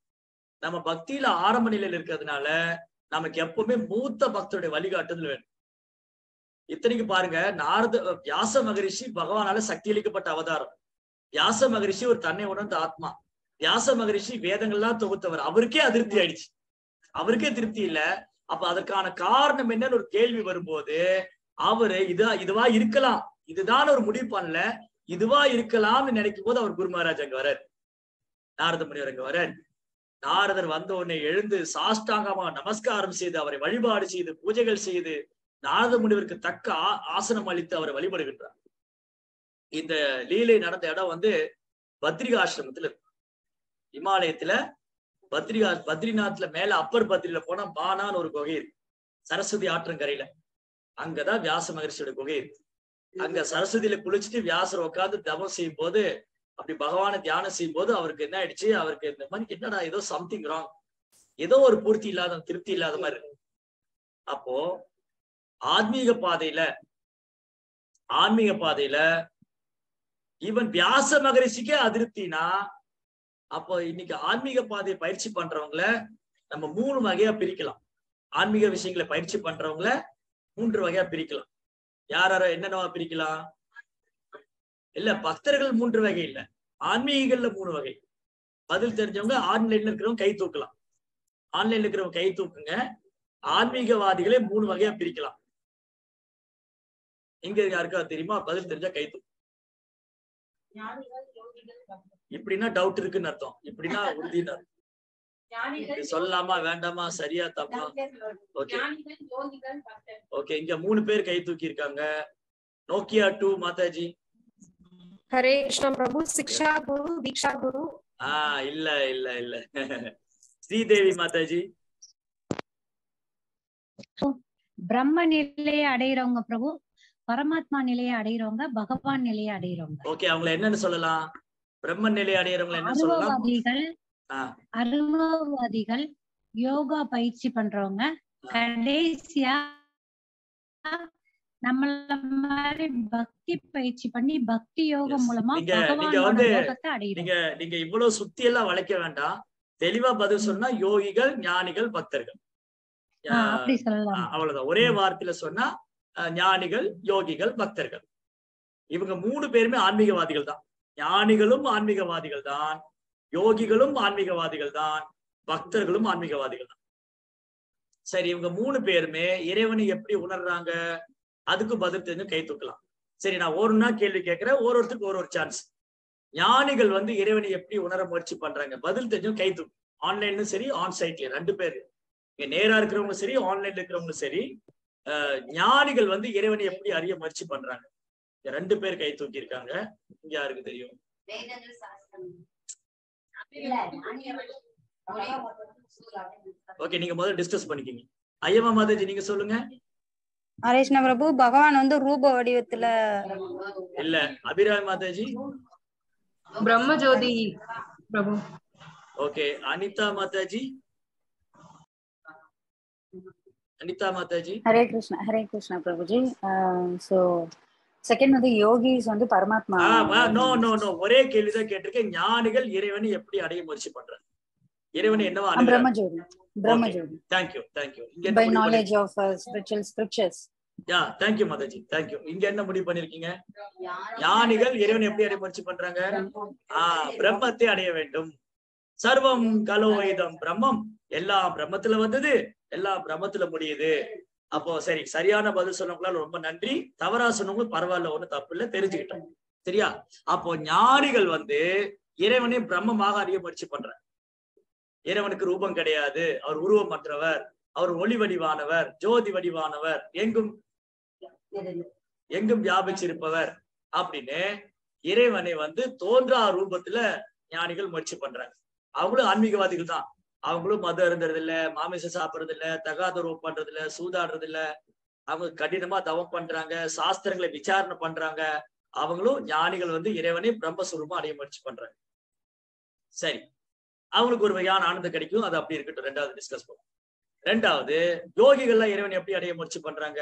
நம்ம பக்தியில ஆரம்ப நிலையில இருக்கிறதுனால நமக்கு எப்பவுமே மூத்த பக்தருடைய வழிகாட்டுதல் வேணும். இத்தனைக்கு பாருங்க நாரத வியாச மகரிஷி பகவானால சக்தி அளிக்கப்பட்ட அவதாரம். வியாச மகரிஷி ஒரு தன்னை உணர்ந்த ஆத்மா. வியாச மகரிஷி வேதங்கள்லாம் தொகுத்தவர். அவருக்கே அதிருப்தி ஆயிடுச்சு. அவருக்கே திருப்தி இல்ல. அப்ப அதற்கான காரணம் என்னன்னு ஒரு கேள்வி வரும்போது அவரு இதா இதுவா இருக்கலாம். இதுதான் ஒரு முடிவு பண்ணல. இதுவா இருக்கலாம்னு நினைக்கும் போது அவர் குரு மகாராஜ் அங்க வரார் நாரத முனிவர் அங்க வரார் நாரதர் வந்த உடனே எழுந்து சாஷ்டாங்கமா நமஸ்காரம் செய்து அவரை வழிபாடு செய்து பூஜைகள் செய்து நாரத முனிவருக்கு தக்க ஆசனம் அளித்து அவரை வழிபடுகின்றார். இந்த லீலை நடந்த இடம் வந்து பத்ரிகா ஆசிரமத்துல இருக்கு. இமாலயத்துல பத்ரிகா பத்ரிநாத்ல மேல அப்பர் பத்ரியில போனா பானான்னு ஒரு குகை இருக்கு. சரஸ்வதி ஆற்றங்கரையில. அங்கதான் வியாச மகரிஷியோட குகை இருக்கு. அங்க சரஸ்வதியில குளிச்சுட்டு வியாசர் உட்கார்ந்து தவம் செய்யும் போது அப்படி பகவானை தியானம் செய்யும் போது அவருக்கு என்ன ஆயிடுச்சு? அவருக்கு இந்த மாதிரி என்னடா ஏதோ சம்திங் ராங் ஏதோ ஒரு பூர்த்தி இல்லாத திருப்தி இல்லாத மாதிரி அப்போ ஆன்மீக பாதையில ஆன்மீக பாதையில ஈவன் வியாச மகரிஷிக்கே அதிருப்தினா அப்போ இன்னைக்கு ஆன்மீக பாதையை பயிற்சி பண்றவங்கள நம்ம மூணு வகையா பிரிக்கலாம். ஆன்மீக விஷயங்களை பயிற்சி பண்றவங்கள மூன்று வகையா பிரிக்கலாம். யார் யார என்னென்னவா பிரிக்கலாம்? இல்ல பக்தர்கள் மூன்று வகை இல்ல. ஆன்மீகங்கள்ல மூணு வகை. பதில் தெரிஞ்சவங்க ஆன்லைன்ல இருக்கிறவங்க கை தூக்கலாம். ஆன்லைன்ல இருக்கிறவங்க கை தூக்குங்க. ஆன்மீகவாதிகளே மூணு வகையா பிரிக்கலாம். இங்க யாருக்கா தெரியுமா? பதில் தெரிஞ்சா கை தூக்கு. இப்படின்னா டவுட் இருக்குன்னு அர்த்தம். இப்படின்னா உறுதின்னு சொல்லாமா வேண்டாமா சரியா தப்பா? ஓகே. இங்க மூணு பேர் கை தூக்கி இருக்காங்க நோக்கியா டு மாதாஜி? ஹரே கிருஷ்ண பிரபு சிக்ஷா குரு தீக்ஷா குரு. ஆ இல்ல இல்ல இல்ல. ஸ்ரீதேவி மாதாஜி. பிரம்ம நிலையை அடையிறவங்க பிரபு பரமாத்மா நிலையை அடையிறவங்க பகவான் நிலையை அடையிறவங்க. ஓகே அவங்கள என்னன்னு சொல்லலாம்? பிரம்ம நிலையை அடையிறவங்க என்ன சொல்லலாம்? அனுபவவாதிகள் யோகா பயிற்சி பண்றவங்க. கடைசியா நம்மள மாதிரி பக்தி பயிற்சி பண்ணி பக்தி யோகம். மூலமா நீங்க- நீங்க இவ்வளவு சுத்தி எல்லாம் வளைக்க வேண்டாம். தெளிவா பதில் சொன்னா யோகிகள் ஞானிகள் பக்தர்கள். அவ்வளவுதான். ஒரே வார்த்தையில சொன்னா ஞானிகள் யோகிகள் பக்தர்கள். இவங்க மூணு பேருமே ஆன்மீகவாதிகள் தான். ஞானிகளும் ஆன்மீகவாதிகள் தான். யோகிகளும் ஆன்மீகவாதிகள் தான் பக்தர்களும் ஆன்மீகவாதிகள் தான் சரி இவங்க மூணு பேருமே இறைவனை எப்படி உணர்றாங்க? அதுக்கு பதில் தெரிஞ்சு கை தூக்கலாம். சரி நான் ஒரு நாள் கேள்வி கேட்கிறேன். ஒரு ஒருத்தருக்கு ஒரு ஒரு சான்ஸ் ஞானிகள் வந்து இறைவனை எப்படி உணர முயற்சி பண்றாங்க? பதில் தெரிஞ்சும் கை தூக்கும் ஆன்லைன்லயும் சரி ஆன் சைட்ல ரெண்டு பேர். இங்க நேரா இருக்கிறவங்களும் சரி ஆன்லைன்ல இருக்கிறவங்களும் சரி ஞானிகள் வந்து இறைவனை எப்படி அறிய முயற்சி பண்றாங்க? ரெண்டு பேர் கை தூக்கி இருக்காங்க இங்க யாருக்கு தெரியும் வேதங்கள் சாஸ்திரம் இல்ல ஞானிகள் ஒரே ஓகே நீங்க முதல்ல டிஸ்கஸ் பண்ணிக்கிங்க. ஐயமா மாதாஜி நீங்க சொல்லுங்க. ஹரேஷ்ண பிரபு பகவான் வந்து ரூப வடிவத்துல இல்ல அபிராமி மாதாஜி. பிரம்ம ஜோதி Prabhu. Okay Anita Mataji. Anita Mataji. Hare Krishna Hare Krishna Prabhuji. So second வந்து யோகிஸ் வந்து பரமாத்மா. நோ நோ நோ ஒரே கேள்விதான் கேட்டிருக்கேன். ஞானிகள் இறைவனை எப்படி அடைய முயற்சி பண்றாங்க இறைவனை என்னவா பிரம்மஜோதி. பிரம்மஜோதி. தேங்க்யூ தேங்க்யூ இங்க பை என்ன முடிவு knowledge of spiritual scriptures yeah thank you Mataji thank you இங்க என்ன முடிவு பண்ணிருக்கீங்க ஞானிகள் இறைவனை எப்படி அடைய முயற்சி பண்றாங்க? ஆஹ் பிரம்மத்தை அடைய வேண்டும். சர்வம் கலோவைதம் பிரம்மம். எல்லாம் பிரம்மத்துல வந்தது எல்லாம் பிரம்மத்துல முடியுது. அப்போ சரி சரியான பதில் சொன்னவங்களால ரொம்ப நன்றி. தவறா சொன்னவங்க பரவாயில்ல ஒண்ணும் தப்பு இல்ல தெரிஞ்சுக்கிட்டோம். சரியா? அப்போ ஞானிகள் வந்து இறைவனை பிரம்மமாக அறிய முயற்சி பண்ற இறைவனுக்கு ரூபம் கிடையாது. அவர் உருவமற்றவர். அவர் ஒளி வடிவானவர். ஜோதி வடிவானவர். எங்கும் எங்கும் வியாபிச்சிருப்பவர் அப்படின்னு இறைவனை வந்து தோன்றா ரூபத்துல ஞானிகள் முயற்சி பண்றாங்க. அவங்களும் ஆன்மீகவாதிகள் தான். அவங்களும் மது அருந்துறது இல்ல மாமிசம் சாப்பிடுறது இல்ல தகாதுறவு பண்றது இல்ல சூதாடுறது இல்ல அவங்க கடினமா தவம் பண்றாங்க சாஸ்திரங்களை விசாரணை பண்றாங்க. அவங்களும் ஞானிகள் வந்து இறைவனை பிரம்மஸ்வரூபமா அடைய முயற்சி பண்றாங்க. சரி. அவங்களுக்கு ஒரு வகையான ஆனந்தம் கிடைக்கும். அது அப்படி இருக்கட்டும். ரெண்டாவது டிஸ்கஸ் பண்ணுவோம். ரெண்டாவது யோகிகள்லாம் இறைவனை எப்படி அடைய முயற்சி பண்றாங்க?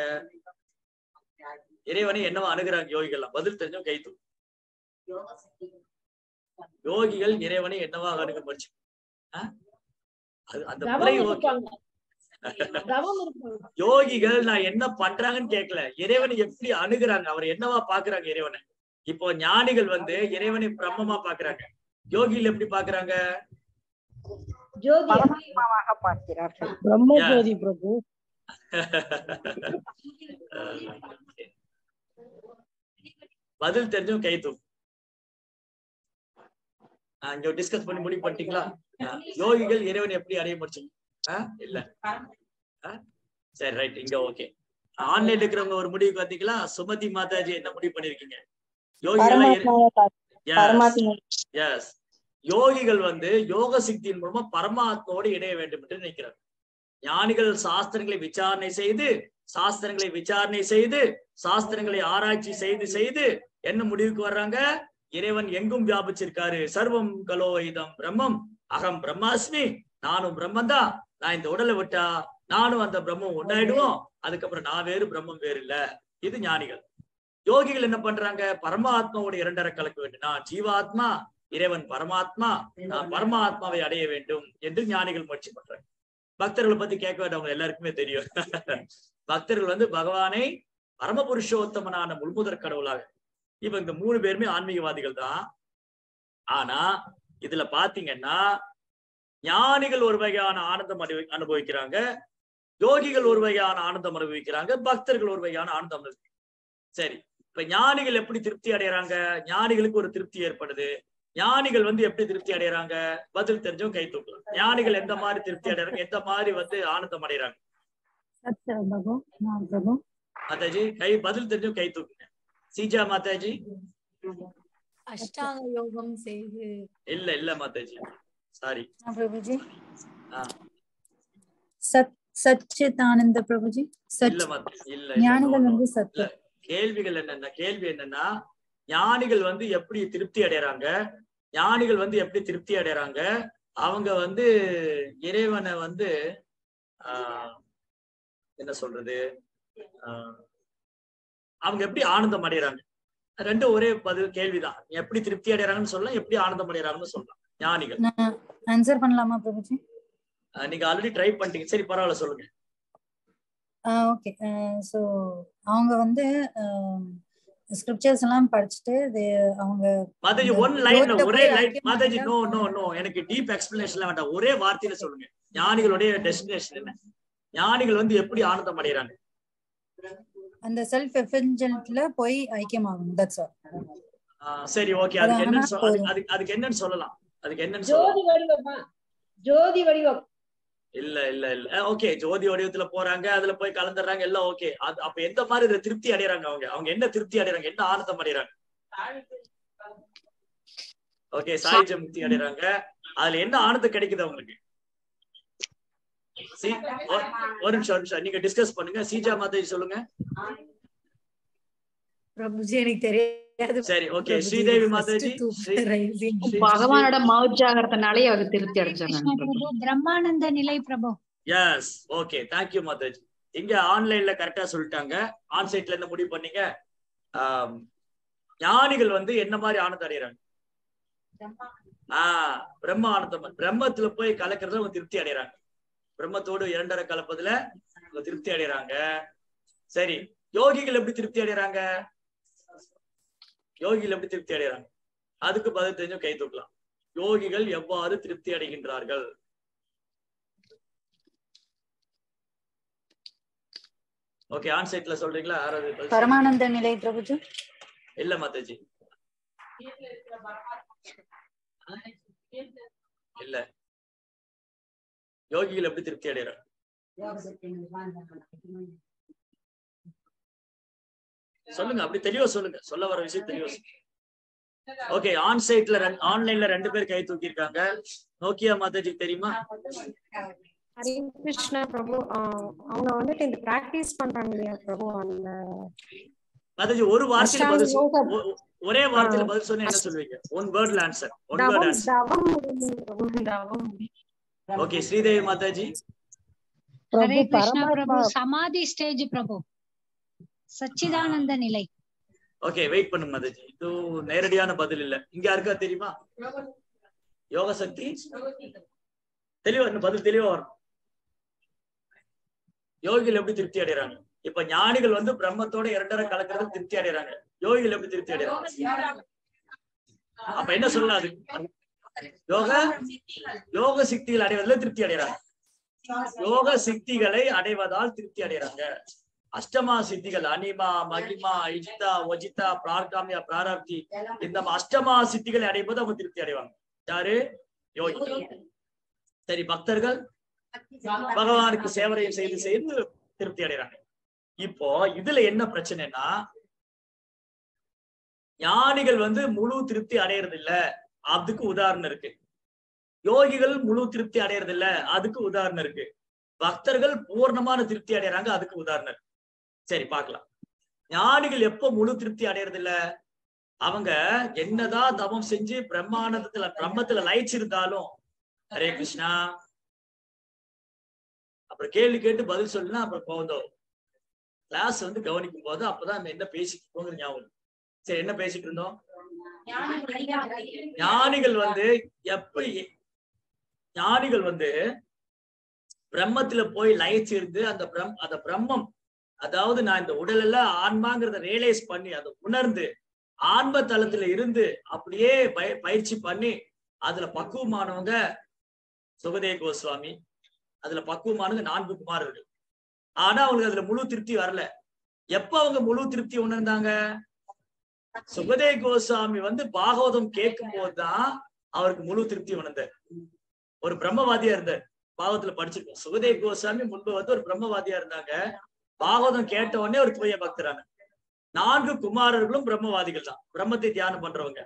இறைவனை என்னவா அணுகுறாங்க யோகிகள்லாம்? பதில் தெரிஞ்சும் கைத்து யோகிகள் இறைவனை என்னவா அணுக முயற்சி அந்த யோகிகள் நான் என்ன பண்றாங்கன்னு கேட்கல இறைவனை எப்படி அணுகுறாங்க? அவர் என்னவா பாக்குறாங்க இறைவனை? இப்போ ஞானிகள் வந்து இறைவனை பிரம்மமா பாக்குறாங்க. யோகிகள் எப்படி பாக்குறாங்க? பதில் தெரிஞ்சும் கை தூக்கும் இங்க டிஸ்கஸ் பண்ணி முடிவு பண்ணிட்டீங்களா? யோகிகள் இறைவனை எப்படி அடைய முடிச்சு இல்ல? சரி ரைட் இங்க ஓகே ஆன்லைன்ல இருக்கிறவங்க ஒரு முடிவுக்கு வந்தீங்களா? சுமதி மாதாஜி என்ன முடிவு பண்ணிருக்கீங்க? யோகிகள் யோகிகள் வந்து யோக சித்தியின் மூலமா பரமாத்மாவோடு இணைய வேண்டும் என்று நினைக்கிறார். ஞானிகள் சாஸ்திரங்களை விசாரணை செய்து சாஸ்திரங்களை விசாரணை செய்து சாஸ்திரங்களை ஆராய்ச்சி செய்து செய்து என்ன முடிவுக்கு வர்றாங்க? இறைவன் எங்கும் வியாபிச்சிருக்காரு? சர்வம் கலோ இதம் பிரம்மம். அகம் பிரம்மாஸ்மி. நானும் பிரம்மந்தான் நான் இந்த உடலை விட்டா நானும் அந்த பிரம்மம் ஒன்னாயிடுவோம் அதுக்கப்புறம் நான் வேறு பிரம்மம் வேறு இல்ல இது ஞானிகள். யோகிகள் என்ன பண்றாங்க? பரமாத்மாவோட இரண்டரை கலக்க வேண்டும். நான் ஜீவாத்மா இறைவன் பரமாத்மா. நான் பரமாத்மாவை அடைய வேண்டும் என்று ஞானிகள் முயற்சி பண்றாங்க. பக்தர்களை பத்தி கேட்க வேண்டியவங்க எல்லாருக்குமே தெரியும். பக்தர்கள் வந்து பகவானை பரமபுருஷோத்தமனான முழுமுதற் கடவுளாக இப்ப இந்த மூணு பேருமே ஆன்மீகவாதிகள் தான். ஆனா இதுல பாத்தீங்கன்னா ஞானிகள் ஒரு வகையான ஆனந்தம் அனுபவி அனுபவிக்கிறாங்க. யோகிகள் ஒரு வகையான ஆனந்தம் அனுபவிக்கிறாங்க. பக்தர்கள் ஒரு வகையான ஆனந்தம் அனுபவிக்கிறாங்க சரி இப்ப ஞானிகள் எப்படி திருப்தி அடையறாங்க? ஞானிகளுக்கு ஒரு திருப்தி ஏற்படுது. ஞானிகள் வந்து எப்படி திருப்தி அடையறாங்க? பதில் தெரிஞ்சவங்க கை தூக்கலாம் ஞானிகள் எந்த மாதிரி திருப்தி அடையறாங்க? எந்த மாதிரி வந்து ஆனந்தம் அடையறாங்க? மாதாஜி கை பதில் தெரிஞ்சவங்க கை தூக்குங்க. சீஜா மாதாஜி? அஷ்டாங்க யோகம் செய்து. இல்ல இல்ல மாதாஜி. சாரி பிரபுஜி. சத் சச்சித் ஆனந்த பிரபுஜி இல்ல மாதாஜி இல்ல ஞானிகள் வந்து சத்து. கேள்விகள் என்னன்னா? கேள்வி என்னன்னா ஞானிகள் வந்து எப்படி திருப்தி அடையறாங்க ஞானிகள் வந்து எப்படி திருப்தி அடையறாங்க அவங்க வந்து இறைவனை வந்து ஆஹ் என்ன சொல்றது? ஆஹ் அவங்க எப்படி ஆனந்தம் அடையறாங்க? ரெண்டும் ஒரே பதில் கேள்விதான். எப்படி திருப்தி அடையறாங்கன்னு சொல்லலாம் எப்படி ஆனந்தம் அடையறாங்கன்னு சொல்லலாம். ஞானிகள். ஆன்சர் பண்ணலாமா பிரபுஜி? நீங்க ஆல்ரெடி ட்ரை பண்ணிட்டீங்க. சரி பரவாயில்ல சொல்லுங்க. ஓகே ஸோ அவங்க வந்து ஸ்கிரிப்சர்ஸ் எல்லாம் படிச்சுட்டு அவங்க மாதாஜி ஒன் லைன் ஒரே line Mataji no no no எனக்கு டீப் எக்ஸ்பிளனேஷன் வேண்டாம். ஒரே வார்த்தையில சொல்லுங்க. ஞானிகளுடைய டெஸ்டினேஷன் என்ன? ஞானிகள் வந்து எப்படி ஆனந்தம் அடைகிறாங்க அந்த செல்ஃப் எஃபென்ஜென்ட்ல போய் ஐக்கியம் ஆகணும் தட்ஸ் ஆல் ஆஹ் சரி ஓகே அதுக்கு சொ- அதுக்கு- என்னன்னு சொல்லலாம். அதுக்கு என்னன்னு ஜோதி வடிவமா ஜோதி வடிவம். இல்ல இல்ல இல்ல. ஓகே ஜோதி வடிவத்துல போறாங்க அதுல போய் கலந்துடுறாங்க எல்லாம் ஓகே அது அப்ப எந்த மாதிரி திருப்தி அடையறாங்க அவங்க? அவங்க என்ன திருப்தி அடையறாங்க? என்ன ஆனந்தம் அடையறாங்க? ஓகே சாயுஜ முக்தி அடையறாங்க. அதுல என்ன ஆனந்தம் கிடைக்குது அவங்களுக்கு? ஒரு- ஒரு நிமிஷம் ஒரு நிமிஷம். நீங்க டிஸ்கஸ் பண்ணுங்க. சீஜா மாதாஜி சொல்லுங்க. பிரபுஜி எனக்கு தெரியாது. சரி ஓகே ஸ்ரீதேவி மாதாஜி பகவானோட மௌஜாகிறதுனாலே அவர் திருப்தி அடைஞ்சாங்க பிரம்மானந்த நிலை Prabhu. Yes okay thank you Mataji இங்க ஆன்லைன்ல கரெக்டா சொல்லிட்டாங்க. ஆன்சைட்ல இருந்து முடிவு பண்ணீங்க. ஞானிகள் வந்து என்ன மாதிரி ஆனந்தம் அடைகிறாங்க? ஆஹ் பிரம்ம ஆனந்தம் பிரம்மத்துல போய் கலக்கிறதுல அவங்க திருப்தி அடைகிறாங்க. பிரம்மத்தோடு இரண்டரை கலப்பதுல அவங்க திருப்தி அடைகிறாங்க சரி யோகிகள் எப்படி திருப்தி அடைகிறாங்க யோகிகள் எப்படி திருப்தி அடைகிறாங்க அதுக்கு பதில் தெரிஞ்சும் கை தூக்கலாம். யோகிகள் எவ்வாறு திருப்தி அடைகின்றார்கள்? ஓகே ஆன்சைட்ல சொல்றீங்களா? யாராவது. பரமானந்த நிலை பிரபுஜி. இல்ல மாதாஜி. இல்ல. யோகிகள் எப்படி திருப்தி அடைகிறாங்க சொல்லுங்க அப்படி தெளிவா சொல்லுங்க. சொல்ல வர விஷயம் தெளிவா ஓகே ஆன் சைட்ல ஆன்லைன்ல ரெண்டு பேர் கை தூக்கி இருக்காங்க நோக்கியா மாதாஜி தெரியுமா? ஹரே கிருஷ்ணா பிரபு அவங்க வந்துட்டு இந்த பிராக்டிஸ் பண்றாங்க இல்லையா பிரபு அந்த மாதாஜி ஒரு வார்த்தையில பதில் ஒரே வார்த்தையில பதில் சொன்னா என்ன சொல்லுவீங்க? One வேர்ட்ல answer one word answer okay Sridevi Mataji. Hare Prabhu Krishna Prabhu பரமாத்மா. சமாதி ஸ்டேஜ் பிரபு. சச்சிதானந்த நிலை. ஓகே வெயிட் பண்ணுங்க மாதாஜி. இது நேரடியான பதில் இல்ல. இங்க யாருக்கா தெரியுமா? யோக சக்தி தெளிவா இன்னும் பதில் தெளிவா வரும். யோகிகள் எப்படி திருப்தி அடைறாங்க? இப்ப ஞானிகள் வந்து பிரம்மத்தோட இரண்டரை கலக்கிறது திருப்தி அடைறாங்க. யோகிகள் எப்படி திருப்தி அடைறாங்க? அப்ப என்ன சொல்லலாம் அது? யோக? யோக சிக்திகள் அடைவதில் திருப்தி அடைறாங்க யோக சித்திகளை அடைவதால் திருப்தி அடைறாங்க அஷ்டமா சித்திகள் அனிமா மகிமா இஜிதா ஒஜிதா பிரார்காமியா பிராரப்தி இந்த அஷ்டமா சித்திகளை அடைவது அவங்க திருப்தி அடைவாங்க. யாரு? யோகி. சரி பக்தர்கள்? பகவானுக்கு சேவரையும் செய்து செய்து திருப்தி அடைறாங்க இப்போ இதுல என்ன பிரச்சனைனா ஞானிகள் வந்து முழு திருப்தி அடையறது இல்ல அதுக்கு உதாரணம் இருக்கு. யோகிகள் முழு திருப்தி அடையறது இல்ல அதுக்கு உதாரணம் இருக்கு. பக்தர்கள் பூர்ணமான திருப்தி அடையறாங்க அதுக்கு உதாரணம் இருக்கு. சரி பார்க்கலாம். ஞானிகள் எப்போ முழு திருப்தி அடையறது இல்ல அவங்க என்னதான் தவம் செஞ்சு பிரம்மானந்தத்துல பிரம்மத்துல லயிச்சிருந்தாலும் ஹரே கிருஷ்ணா. அப்புறம் கேள்வி கேட்டு பதில் சொல்லுனா அப்புறம் போதும். கிளாஸ் வந்து கவனிக்கும் போது அப்பதான் நம்ம என்ன பேசிட்டு இருக்கோங்கிற ஞாபகம் சரி என்ன பேசிட்டு இருந்தோம்? ஞானிகள் வந்து எப்படி ஞானிகள் வந்து பிரம்மத்துல போய் லயிச்சிருந்து அந்த பிரம் அந்த பிரம்மம் அதாவது நான் இந்த உடல் எல்லாம் ஆன்மாங்கிறத ரியலைஸ் பண்ணி அதை உணர்ந்து ஆன்ம தளத்துல இருந்து அப்படியே பய பயிற்சி பண்ணி அதுல பக்குவமானவங்க சுகதே கோஸ்வாமி அதுல பக்குவமானவங்க நான்கு குமாரர்கள். ஆனா அவங்களுக்கு அதுல முழு திருப்தி வரல. எப்ப அவங்க முழு திருப்தி உணர்ந்தாங்க? சுகதே கோசாமி வந்து பாகவதம் கேட்கும் போதுதான் அவருக்கு முழு திருப்தி உணர்ந்தார். ஒரு பிரம்மவாதியா இருந்தார். பாகவத்துல படிச்சிருக்கோம். சுகதே கோசாமி முன்பு வந்து ஒரு பிரம்மவாதியா இருந்தாங்க. பாகவதம் கேட்ட உடனே ஒரு தூய பக்தரான. நான்கு குமாரர்களும் பிரம்மவாதிகள் தான். பிரம்மத்தை தியானம் பண்றவங்க.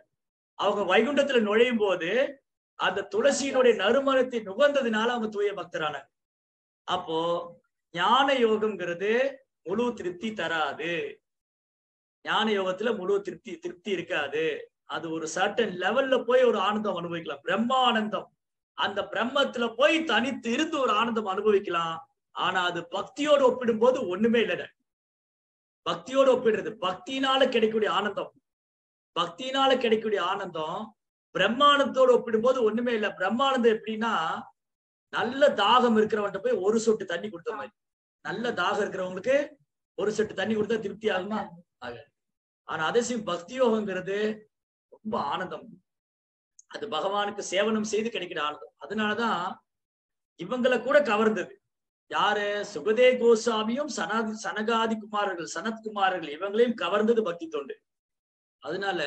அவங்க வைகுண்டத்துல நுழையும் போது அந்த துளசியினுடைய நறுமணத்தை நுகர்ந்ததுனால அவங்க தூய பக்தரான. அப்போ ஞான யோகம்ங்கிறது முழு திருப்தி தராது. ஞான யோகத்துல முழு திருப்தி திருப்தி இருக்காது. அது ஒரு சர்டன் லெவல்ல போய் ஒரு ஆனந்தம் அனுபவிக்கலாம். பிரம்மானந்தம். அந்த பிரம்மத்துல போய் தனித்து இருந்து ஒரு ஆனந்தம் அனுபவிக்கலாம். ஆனா அது பக்தியோடு ஒப்பிடும்போது ஒண்ணுமே இல்லை. பக்தியோடு ஒப்பிடுறது பக்தினால கிடைக்கக்கூடிய ஆனந்தம். பக்தினால கிடைக்கக்கூடிய ஆனந்தம் பிரம்மானந்தத்தோடு ஒப்பிடும்போது ஒண்ணுமே இல்லை. பிரம்மானந்தம் எப்படின்னா நல்ல தாகம் இருக்கிறவன்ட்ட போய் ஒரு சொட்டு தண்ணி கொடுத்த மாதிரி. நல்ல தாகம் இருக்கிறவங்களுக்கு ஒரு சொட்டு தண்ணி கொடுத்தா திருப்தி ஆகுமா? ஆகாது. ஆனா அதே சமயம் பக்தி யோகங்கிறது ரொம்ப ஆனந்தம். அது பகவானுக்கு சேவனம் செய்து கிடைக்கிற ஆனந்தம். அதனாலதான் இவங்களை கூட கவர்ந்தது. யாரு? சுகதே கோசாமியும் சனாதி சனகாதி குமாரர்கள் சனத்குமாரர்கள் இவங்களையும் கவர்ந்தது பக்தி தொண்டு. அதனால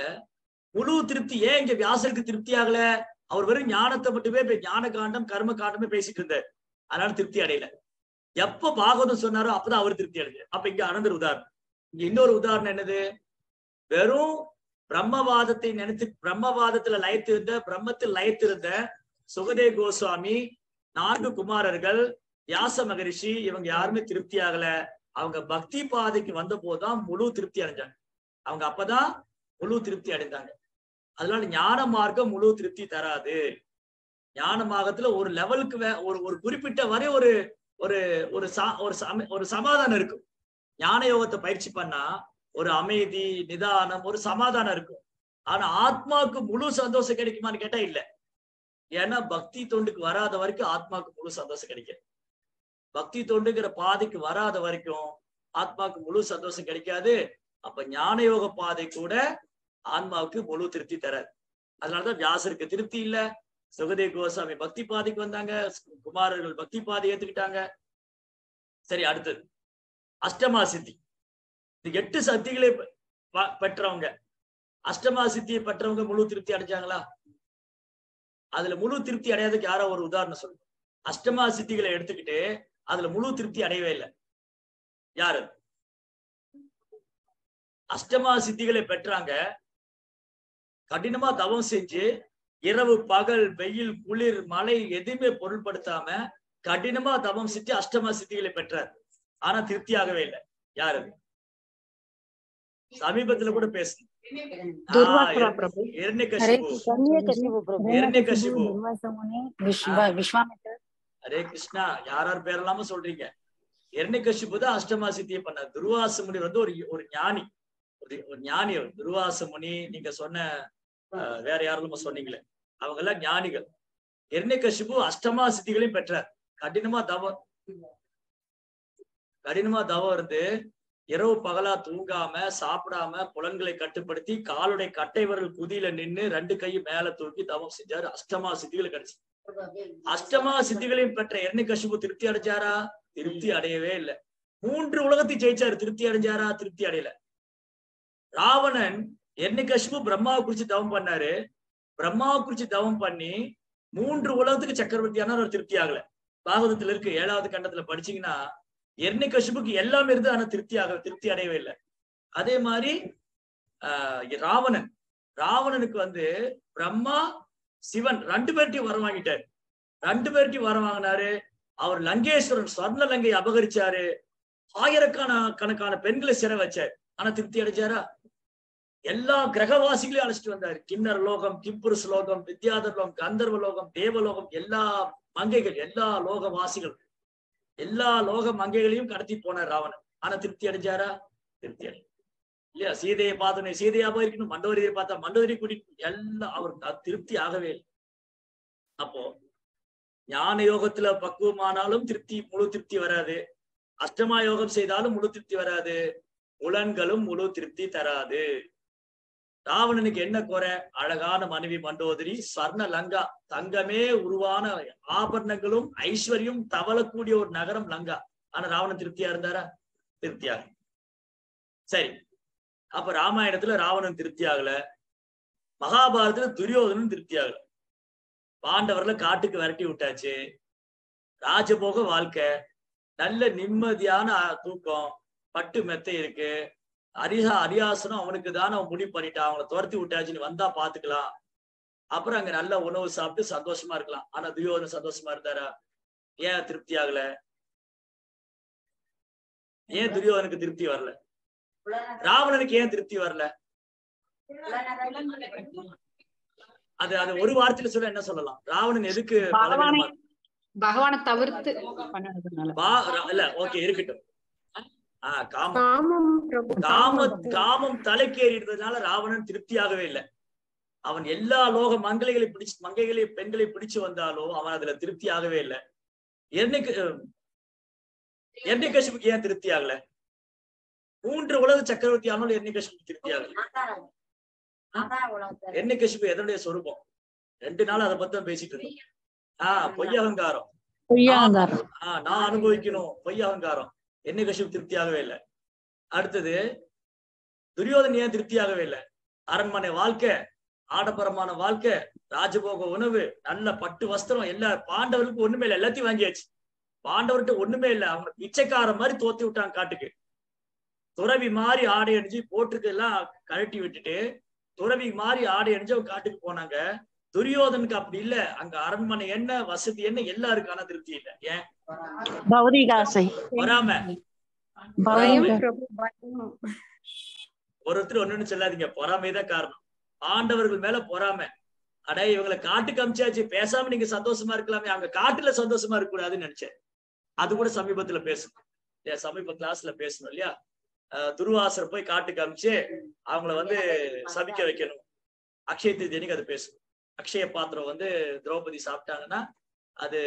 முழு திருப்தி ஏன் இங்க வியாசருக்கு திருப்தி ஆகல? அவர் வெறும் ஞானத்தை மட்டுமே ஞான காண்டம் கர்ம காண்டமே பேசிட்டு இருந்தார். அதனால திருப்தி அடையல. எப்ப பாகவதம் சொன்னாரோ அப்பதான் அவர் திருப்தி அடைஞ்சார். அப்ப இங்க அனந்தர் உதாரணம். இங்க இன்னொரு உதாரணம் என்னது? வெறும் பிரம்மவாதத்தை நினைத்து பிரம்மவாதத்துல லயத்திருந்த பிரம்மத்தில் லயத்திருந்த சுகதே கோஸ்வாமி நான்கு குமாரர்கள் வியாச மகரிஷி இவங்க யாருமே திருப்தி ஆகல. அவங்க பக்தி பாதைக்கு வந்த போதுதான் முழு திருப்தி அடைஞ்சாங்க. அவங்க அப்பதான் முழு திருப்தி அடைந்தாங்க. அதனால ஞான மார்க்கம் முழு திருப்தி தராது. ஞான மார்க்கத்துல ஒரு லெவலுக்கு வே- ஒரு ஒரு குறிப்பிட்ட வரை ஒரு ஒரு ஒரு சா ஒரு சம ஒரு சமாதானம் இருக்கும். ஞான யோகத்தை பயிற்சி பண்ணா ஒரு அமைதி நிதானம் ஒரு சமாதானம் இருக்கும். ஆனா ஆத்மாவுக்கு முழு சந்தோஷம் கிடைக்குமான்னு கேட்டா இல்ல. ஏன்னா பக்தி தொண்டுக்கு வராத வரைக்கும் ஆத்மாவுக்கு முழு சந்தோஷம் கிடைக்காது. பக்தி தொண்டுங்கிற பாதைக்கு வராத வரைக்கும் ஆத்மாவுக்கு முழு சந்தோஷம் கிடைக்காது. அப்ப ஞான யோக பாதை கூட ஆன்மாவுக்கு முழு திருப்தி தராது. அதனாலதான் வியாசருக்கு திருப்தி இல்ல. சுகதேவ் கோசாமி பக்தி பாதைக்கு வந்தாங்க. குமாரர்கள் பக்தி பாதை ஏத்துக்கிட்டாங்க. சரி அடுத்தது. அஷ்டமா சித்தி. எட்டு சக்திகளை பெ- பெற்றவங்க. அஷ்டமா சித்தியை பெற்றவங்க முழு திருப்தி அடைஞ்சாங்களா? அதுல முழு திருப்தி அடையாததுக்கு யாரோ ஒரு உதாரணம் சொல்லுங்க அஷ்டமா சித்திகளை எடுத்துக்கிட்டு அதுல முழு திருப்தி அடையவே இல்லை. யாரு? அஷ்டமா சித்திகளை பெற்றாங்க. கடினமா தவம் செஞ்சு இரவு பகல் வெயில் குளிர் மழை எதுவுமே பொருள்படுத்தாம கடினமா தவம் செஞ்சு அஷ்டமா சித்திகளை பெற்றார். ஆனா திருப்தியாகவே இல்லை. யாரு? சமீபத்துல கூட பேசணும் ஹரே கிருஷ்ணா. யார் யார் பேரெல்லாம சொல்றீங்க? இரண்யகசிபு தான் அஷ்டமா சித்தியை பண்ணார். துர்வாச முனி வந்து ஒரு ஒரு ஞானி. ஒரு ஞானி துர்வாச முனி நீங்க சொன்ன வேற யாரெல்லாம் சொன்னீங்களே? அவங்க எல்லாம் ஞானிகள். இரண்யகசிபு அஷ்டமா சித்திகளையும் பெற்றார். கடினமா தவம். கடினமா தவம் இருந்து இரவு பகலா தூங்காம சாப்பிடாம புலன்களை கட்டுப்படுத்தி காலுடைய கட்டை விரல் குதியில நின்னு ரெண்டு கையும் மேல தூக்கி தவம் செஞ்சாரு. அஷ்டமா சித்திகளை கிடைச்சு அஷ்டமா சித்திகளையும் பெற்ற எண்ணெய் திருப்தி அடைஞ்சாரா? திருப்தி அடையவே இல்லை. மூன்று உலகத்தை ஜெயிச்சாரு. திருப்தி அடைஞ்சாரா? திருப்தி அடையல. ராவணன் எண்ணெய் பிரம்மாவை குறிச்சு தவம் பண்ணாரு. பிரம்மாவை குறிச்சு தவம் பண்ணி மூன்று உலகத்துக்கு சக்கரவர்த்தியான ஒரு திருப்தி ஆகல. பாகவதத்துல இருக்கு ஏழாவது கண்டத்துல படிச்சீங்கன்னா எண்ணெய் கஷிப்புக்கு எல்லாமே இருந்து ஆனா திருப்தி ஆக திருப்தி அடையவே இல்லை. அதே மாதிரி ஆஹ் ராவணன். ராவணனுக்கு வந்து பிரம்மா சிவன் ரெண்டு பேர்ட்டையும் வரம் வாங்கிட்டாரு. ரெண்டு பேர்ட்டையும் வரம் வாங்கினாரு. அவர் லங்கேஸ்வரன் ஸ்வர்ண லங்கை அபகரிச்சாரு. ஆயிரக்கான கணக்கான பெண்களை சிறை வச்சார். ஆனா திருப்தி அடைஞ்சாரா? எல்லா கிரகவாசிகளையும் அழைச்சிட்டு வந்தாரு. கிண்ணர் லோகம் கிம்புருஷ் லோகம் வித்யாதர் லோகம் கந்தர்வ லோகம் தேவலோகம் எல்லா மங்கைகள் எல்லா லோகவாசிகள் எல்லா லோக மங்கைகளையும் கடத்தி போனார் ராவணன். ஆனா திருப்தி அடைஞ்சாரா? திருப்தி அடை இல்லையா? சீதையை பார்த்தோன்னே சீதையை அபகரிக்கணும் மண்டோதரியை பார்த்தா மண்டோதரி கூட்டிட்டு எல்லாம் அவருக்கு திருப்தி ஆகவே இல்லை. அப்போ ஞான யோகத்துல பக்குவமானாலும் திருப்தி முழு திருப்தி வராது. அஷ்டமா யோகம் செய்தாலும் முழு திருப்தி வராது. புலன்களும் முழு திருப்தி தராது. ராவணனுக்கு என்ன குறை? அழகான மனைவி மண்டோதரி ஸ்வர்ண லங்கா தங்கமே உருவான ஆபரணங்களும் ஐஸ்வர்யம் தவளக்கூடிய ஒரு நகரம் லங்கா. ஆனா ராவணன் திருப்தியா இருந்தாரா? திருப்தியா சரி. அப்ப ராமாயணத்துல ராவணன் திருப்தி ஆகல. மகாபாரதத்துல துரியோதனன் திருப்தி ஆகல. பாண்டவர்ல காட்டுக்கு விரட்டி விட்டாச்சு. ராஜபோக வாழ்க்கை. நல்ல நிம்மதியான தூக்கம். பட்டு மெத்தை இருக்கு. அரிசா அரியாசனம் அவனுக்கு தானே அவன் முடிவு பண்ணிட்டான். அவங்கள துரத்தி விட்டாச்சுன்னு வந்தா பாத்துக்கலாம். அப்புறம் அங்க நல்ல உணவு சாப்பிட்டு சந்தோஷமா இருக்கலாம். ஆனா துரியோதனன் சந்தோஷமா இருந்தாரா? ஏன் திருப்தி ஆகல? ஏன் துரியோதனுக்கு திருப்தி வரல? ராவணனுக்கு ஏன் திருப்தி வரல? அது அது ஒரு வார்த்தையில சொல்ல என்ன சொல்லலாம்? ராவணன் எதுக்கு பகவானை தவிர்த்து இல்ல ஓகே இருக்கட்டும். காமம். காம காமம் தலைக்கேறி இருந்ததுனால ராவணன் திருப்தியாகவே இல்லை. அவன் எல்லா லோக மங்கைகளை பிடிச்சு மங்கைகளை பெண்களை பிடிச்சு வந்தாலும் அவன் அதுல திருப்தி ஆகவே இல்லை. என்னைக்கு எண்ணெய் கசிப்புக்கு ஏன் திருப்தி ஆகல மூன்று உலக சக்கரவர்த்தி ஆனாலும் எண்ணெய் கசிப்பு திருப்தி ஆகல எண்ணெய் கசிப்பு எதனுடைய சொரூபம்? ரெண்டு நாள் அதை பத்தி தான் பேசிட்டு இருக்கோம் ஆஹ் பொய் அகங்காரம் பொய்யாங்காரம் ஆஹ் நான் அனுபவிக்கணும். பொய் அகங்காரம் என்ன கஷ்டம் திருப்தியாகவே இல்லை. அடுத்தது துரியோதன் ஏன் திருப்தியாகவே இல்லை? அரண்மனை வாழ்க்கை ஆடம்பரமான வாழ்க்கை ராஜபோக உணவு நல்ல பட்டு வஸ்திரம் எல்லா பாண்டவருக்கு ஒண்ணுமே இல்லை எல்லாத்தையும் வாங்கியாச்சு. பாண்டவர்கிட்ட ஒண்ணுமே இல்லை. அவங்க பிச்சைக்கார மாதிரி தோத்தி விட்டாங்க காட்டுக்கு. துறவி மாதிரி ஆடை அணிஞ்சு போட்டுக்கெல்லாம் கழட்டி விட்டுட்டு துறவி மாதிரி ஆடை அணிஞ்சு அவங்க காட்டுக்கு போனாங்க. துரியோதனுக்கு அப்படி இல்ல. அங்க அரண்மனை என்ன வசதி என்ன ஆனா திருப்தி இல்ல. ஏன்? வராம. ஒருத்தர் ஒண்ணுன்னு சொல்லாதீங்க. பொறாமைதான் காரணம். ஆண்டவர்கள் மேல பொறாமை. அட இவங்களை காட்டுக்கு அமிச்சாச்சு. பேசாம நீங்க சந்தோஷமா இருக்கலாமே. அங்க காட்டுல சந்தோஷமா இருக்க கூடாதுன்னு நினைச்சேன். அது கூட சமீபத்துல பேசணும். இல்லையா? சமீப கிளாஸ்ல பேசணும் இல்லையா? துர்வாசர் போய் காட்டுக்கு அமிச்சு அவங்கள வந்து சபிக்க வைக்கணும். அக்ஷய திருதியனுக்கு அது பேசணும். அக்ஷய பாத்திரம் வந்து திரௌபதி சாப்பிட்டாங்கன்னா அது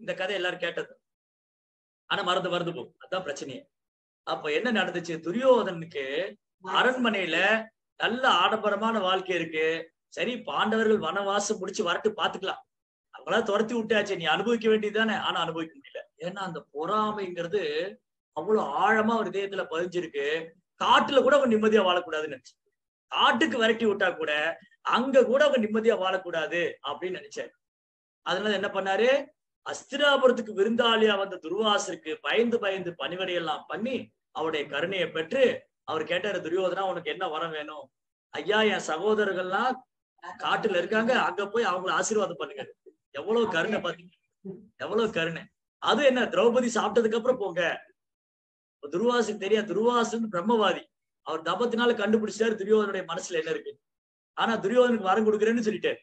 இந்த கதை எல்லாரும் கேட்டது. ஆனா மறந்து மறந்து போகும். அதான் பிரச்சனையே. அப்ப என்ன நடந்துச்சு? துரியோதனுக்கு அரண்மனையில நல்ல ஆடம்பரமான வாழ்க்கை இருக்கு. சரி பாண்டவர்கள் வனவாசம் முடிச்சு வரட்டு பாத்துக்கலாம். அவங்களா துரத்தி விட்டாச்சு நீ அனுபவிக்க வேண்டியதுதானே? ஆனா அனுபவிக்க முடியல. ஏன்னா அந்த பொறாமைங்கிறது அவ்வளவு ஆழமா ஒரு இதயத்துல பதிஞ்சிருக்கு. காட்டுல கூட அவங்க நிம்மதியா வாழக்கூடாதுன்னு நினைச்சு. காட்டுக்கு விரட்டி விட்டா கூட அங்க கூட அவங்க நிம்மதியா வாழக்கூடாது அப்படின்னு நினைச்சாரு. அதனால என்ன பண்ணாரு? அஸ்திராபுரத்துக்கு விருந்தாளியா வந்த துர்வாசருக்கு பயந்து பயந்து பணிவடையெல்லாம் பண்ணி அவருடைய கருணையை பெற்று அவர் கேட்டாரு துரியோதனா உனக்கு என்ன வரம் வேணும்? ஐயா என் சகோதரர்கள்லாம் காட்டுல இருக்காங்க. அங்க போய் அவங்கள ஆசீர்வாதம் பண்ணுங்க. எவ்வளவு கருணை பாத்தீங்க? எவ்வளவு கருணை. அது என்ன? திரௌபதி சாப்பிட்டதுக்கு அப்புறம் போங்க. துர்வாசுக்கு தெரியா துர்வாசன் பிரம்மவாதி. அவர் தபத்தினால கண்டுபிடிச்சாரு. துரியோதனுடைய மனசுல என்ன இருக்கு? ஆனா துரியோதனுக்கு வரம் கொடுக்குறேன்னு சொல்லிட்டாரு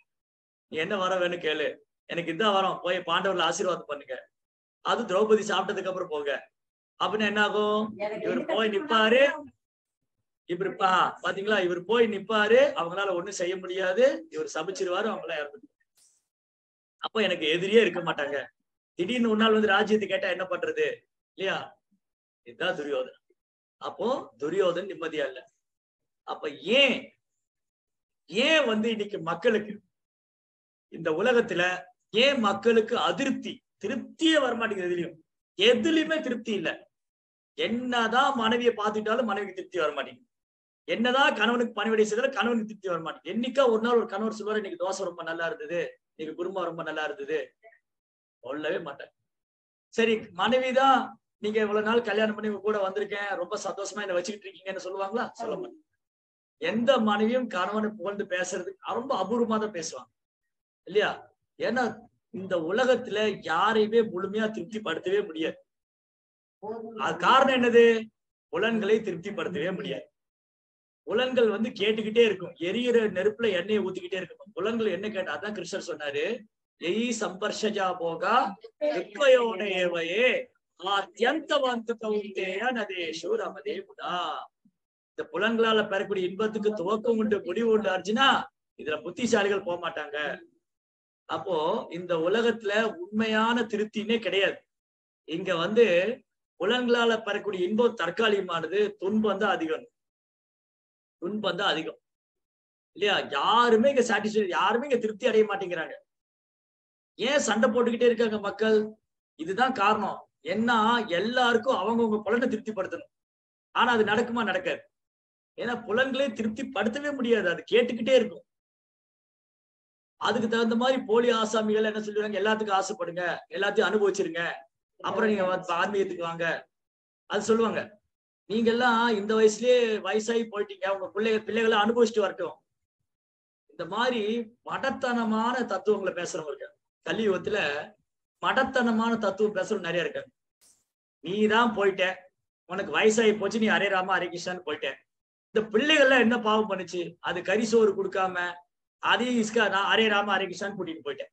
நீ என்ன வரம் வேணும் கேளு. எனக்கு இதான் வரம். போய் பாண்டவர்ல ஆசீர்வாதம் பண்ணுங்க. அது திரௌபதி சாப்பிட்டதுக்கு அப்புறம் போங்க. அப்படின்னு என்ன ஆகும் இவர் போய் நிப்பாரு. இவர் பாத்தீங்களா? இவர் போய் நிப்பாரு. அவங்களால ஒண்ணும் செய்ய முடியாது. இவர் சபிச்சிருவாரு அவங்கள இறந்து அப்ப எனக்கு எதிரியே இருக்க மாட்டாங்க. திடீர்னு ஒரு நாள் வந்து ராஜ்யத்தை கேட்டா என்ன பண்றது? இல்லையா? இதுதான் துரியோதன். அப்போ துரியோதன் நிம்மதியா இல்ல. அப்ப ஏன் ஏன் வந்து இன்னைக்கு மக்களுக்கு இந்த உலகத்துல ஏன் மக்களுக்கு அதிருப்தி? திருப்தியே வரமாட்டேங்குது எதுலயும் எதுலயுமே திருப்தி இல்ல. என்னதான் மனைவியை பார்த்துட்டாலும் மனைவிக்கு திருப்தி வரமாட்டேங்குது. என்னதான் கணவனுக்கு பணிவிடை செய்தாலும் கணவனுக்கு திருப்தி வர என்னைக்கா ஒரு நாள் ஒரு கணவர் சொல்லுவாரு இன்னைக்கு தோசை ரொம்ப நல்லா இருந்தது. இன்னைக்கு குருமா ரொம்ப நல்லா இருந்தது. சொல்லவே மாட்டேன் சரி மனைவிதான் நீங்க இவ்வளவு நாள் கல்யாணம் பண்ணி கூட வந்திருக்கேன். ரொம்ப சந்தோஷமா என்ன வச்சுக்கிட்டு இருக்கீங்கன்னு சொல்லுவாங்களா? சொல்ல மாட்டேன் எந்த மனைவியும் கணவனை புகழ்ந்து பேசுறதுக்கு ரொம்ப அபூர்வமா தான் பேசுவாங்க. இல்லையா? ஏன்னா இந்த உலகத்துல யாரையுமே முழுமையா திருப்திப்படுத்தவே முடியாது. அது காரணம் என்னது? புலன்களை திருப்திப்படுத்தவே முடியாது. புலன்கள் வந்து கேட்டுக்கிட்டே இருக்கும். எரியிற நெருப்புல எண்ணெயை ஊத்திக்கிட்டே இருக்கும். புலன்கள் என்ன கேட்டா அதான் கிருஷ்ணர் சொன்னாரு எய் சம்பர்ஷஜா போகா துக்கயோட ஏவையே அத்தியந்தவந்த கௌந்தேய நதேஷு ரமதே புதா இந்த புலன்களால பெறக்கூடிய இன்பத்துக்கு துவக்கம் உண்டு முடிவு உண்டு அர்ஜுனா இதுல புத்திசாலிகள் போக மாட்டாங்க. அப்போ இந்த உலகத்துல உண்மையான திருப்தினே கிடையாது. இங்க வந்து புலன்களால பெறக்கூடிய இன்பம் தற்காலிகமானது துன்பம் தான் அதிகம். துன்பம் தான் அதிகம். இல்லையா? யாருமே இங்க சாட்டிஸ்ஃபை யாருமே இங்க திருப்தி அடைய மாட்டேங்கிறாங்க. ஏன் சண்டை போட்டுக்கிட்டே இருக்காங்க மக்கள்? இதுதான் காரணம். என்ன எல்லாருக்கும் அவங்கவுங்க புலனை திருப்திப்படுத்தணும். ஆனா அது நடக்குமா? நடக்காது. ஏன்னா புலன்களே திருப்திப்படுத்தவே முடியாது. அது கேட்டுக்கிட்டே இருக்கும். அதுக்கு தகுந்த மாதிரி போலி ஆசாமிகள் என்ன சொல்லுவாங்க? எல்லாத்துக்கும் ஆசைப்படுங்க. எல்லாத்தையும் அனுபவிச்சிருங்க. அப்புறம் நீங்க வந்து ஆன்மீகத்துக்கு வாங்க. அது சொல்லுவாங்க. நீங்க எல்லாம் இந்த வயசுலயே வயசாகி போயிட்டீங்க. உங்க பிள்ளைகள் பிள்ளைகளை அனுபவிச்சுட்டு வரட்டும். இந்த மாதிரி மடத்தனமான தத்துவங்களை பேசுறவங்க இருக்காங்க. கலியுகத்துல மடத்தனமான தத்துவம் பேசுறவங்க நிறைய இருக்காங்க. நீ தான் போயிட்ட. உனக்கு வயசாகி போச்சு. நீ ஹரே ராமா ஹரே கிருஷ்ணான்னு போயிட்டேன் இந்த பிள்ளைகள்லாம் என்ன பாவம் பண்ணுச்சு? அது கறி சோறு கொடுக்காம அதையும் இஸ்கா நான் அரே ராம அரே கிருஷ்ணான்னு கூட்டிட்டு போயிட்டேன்.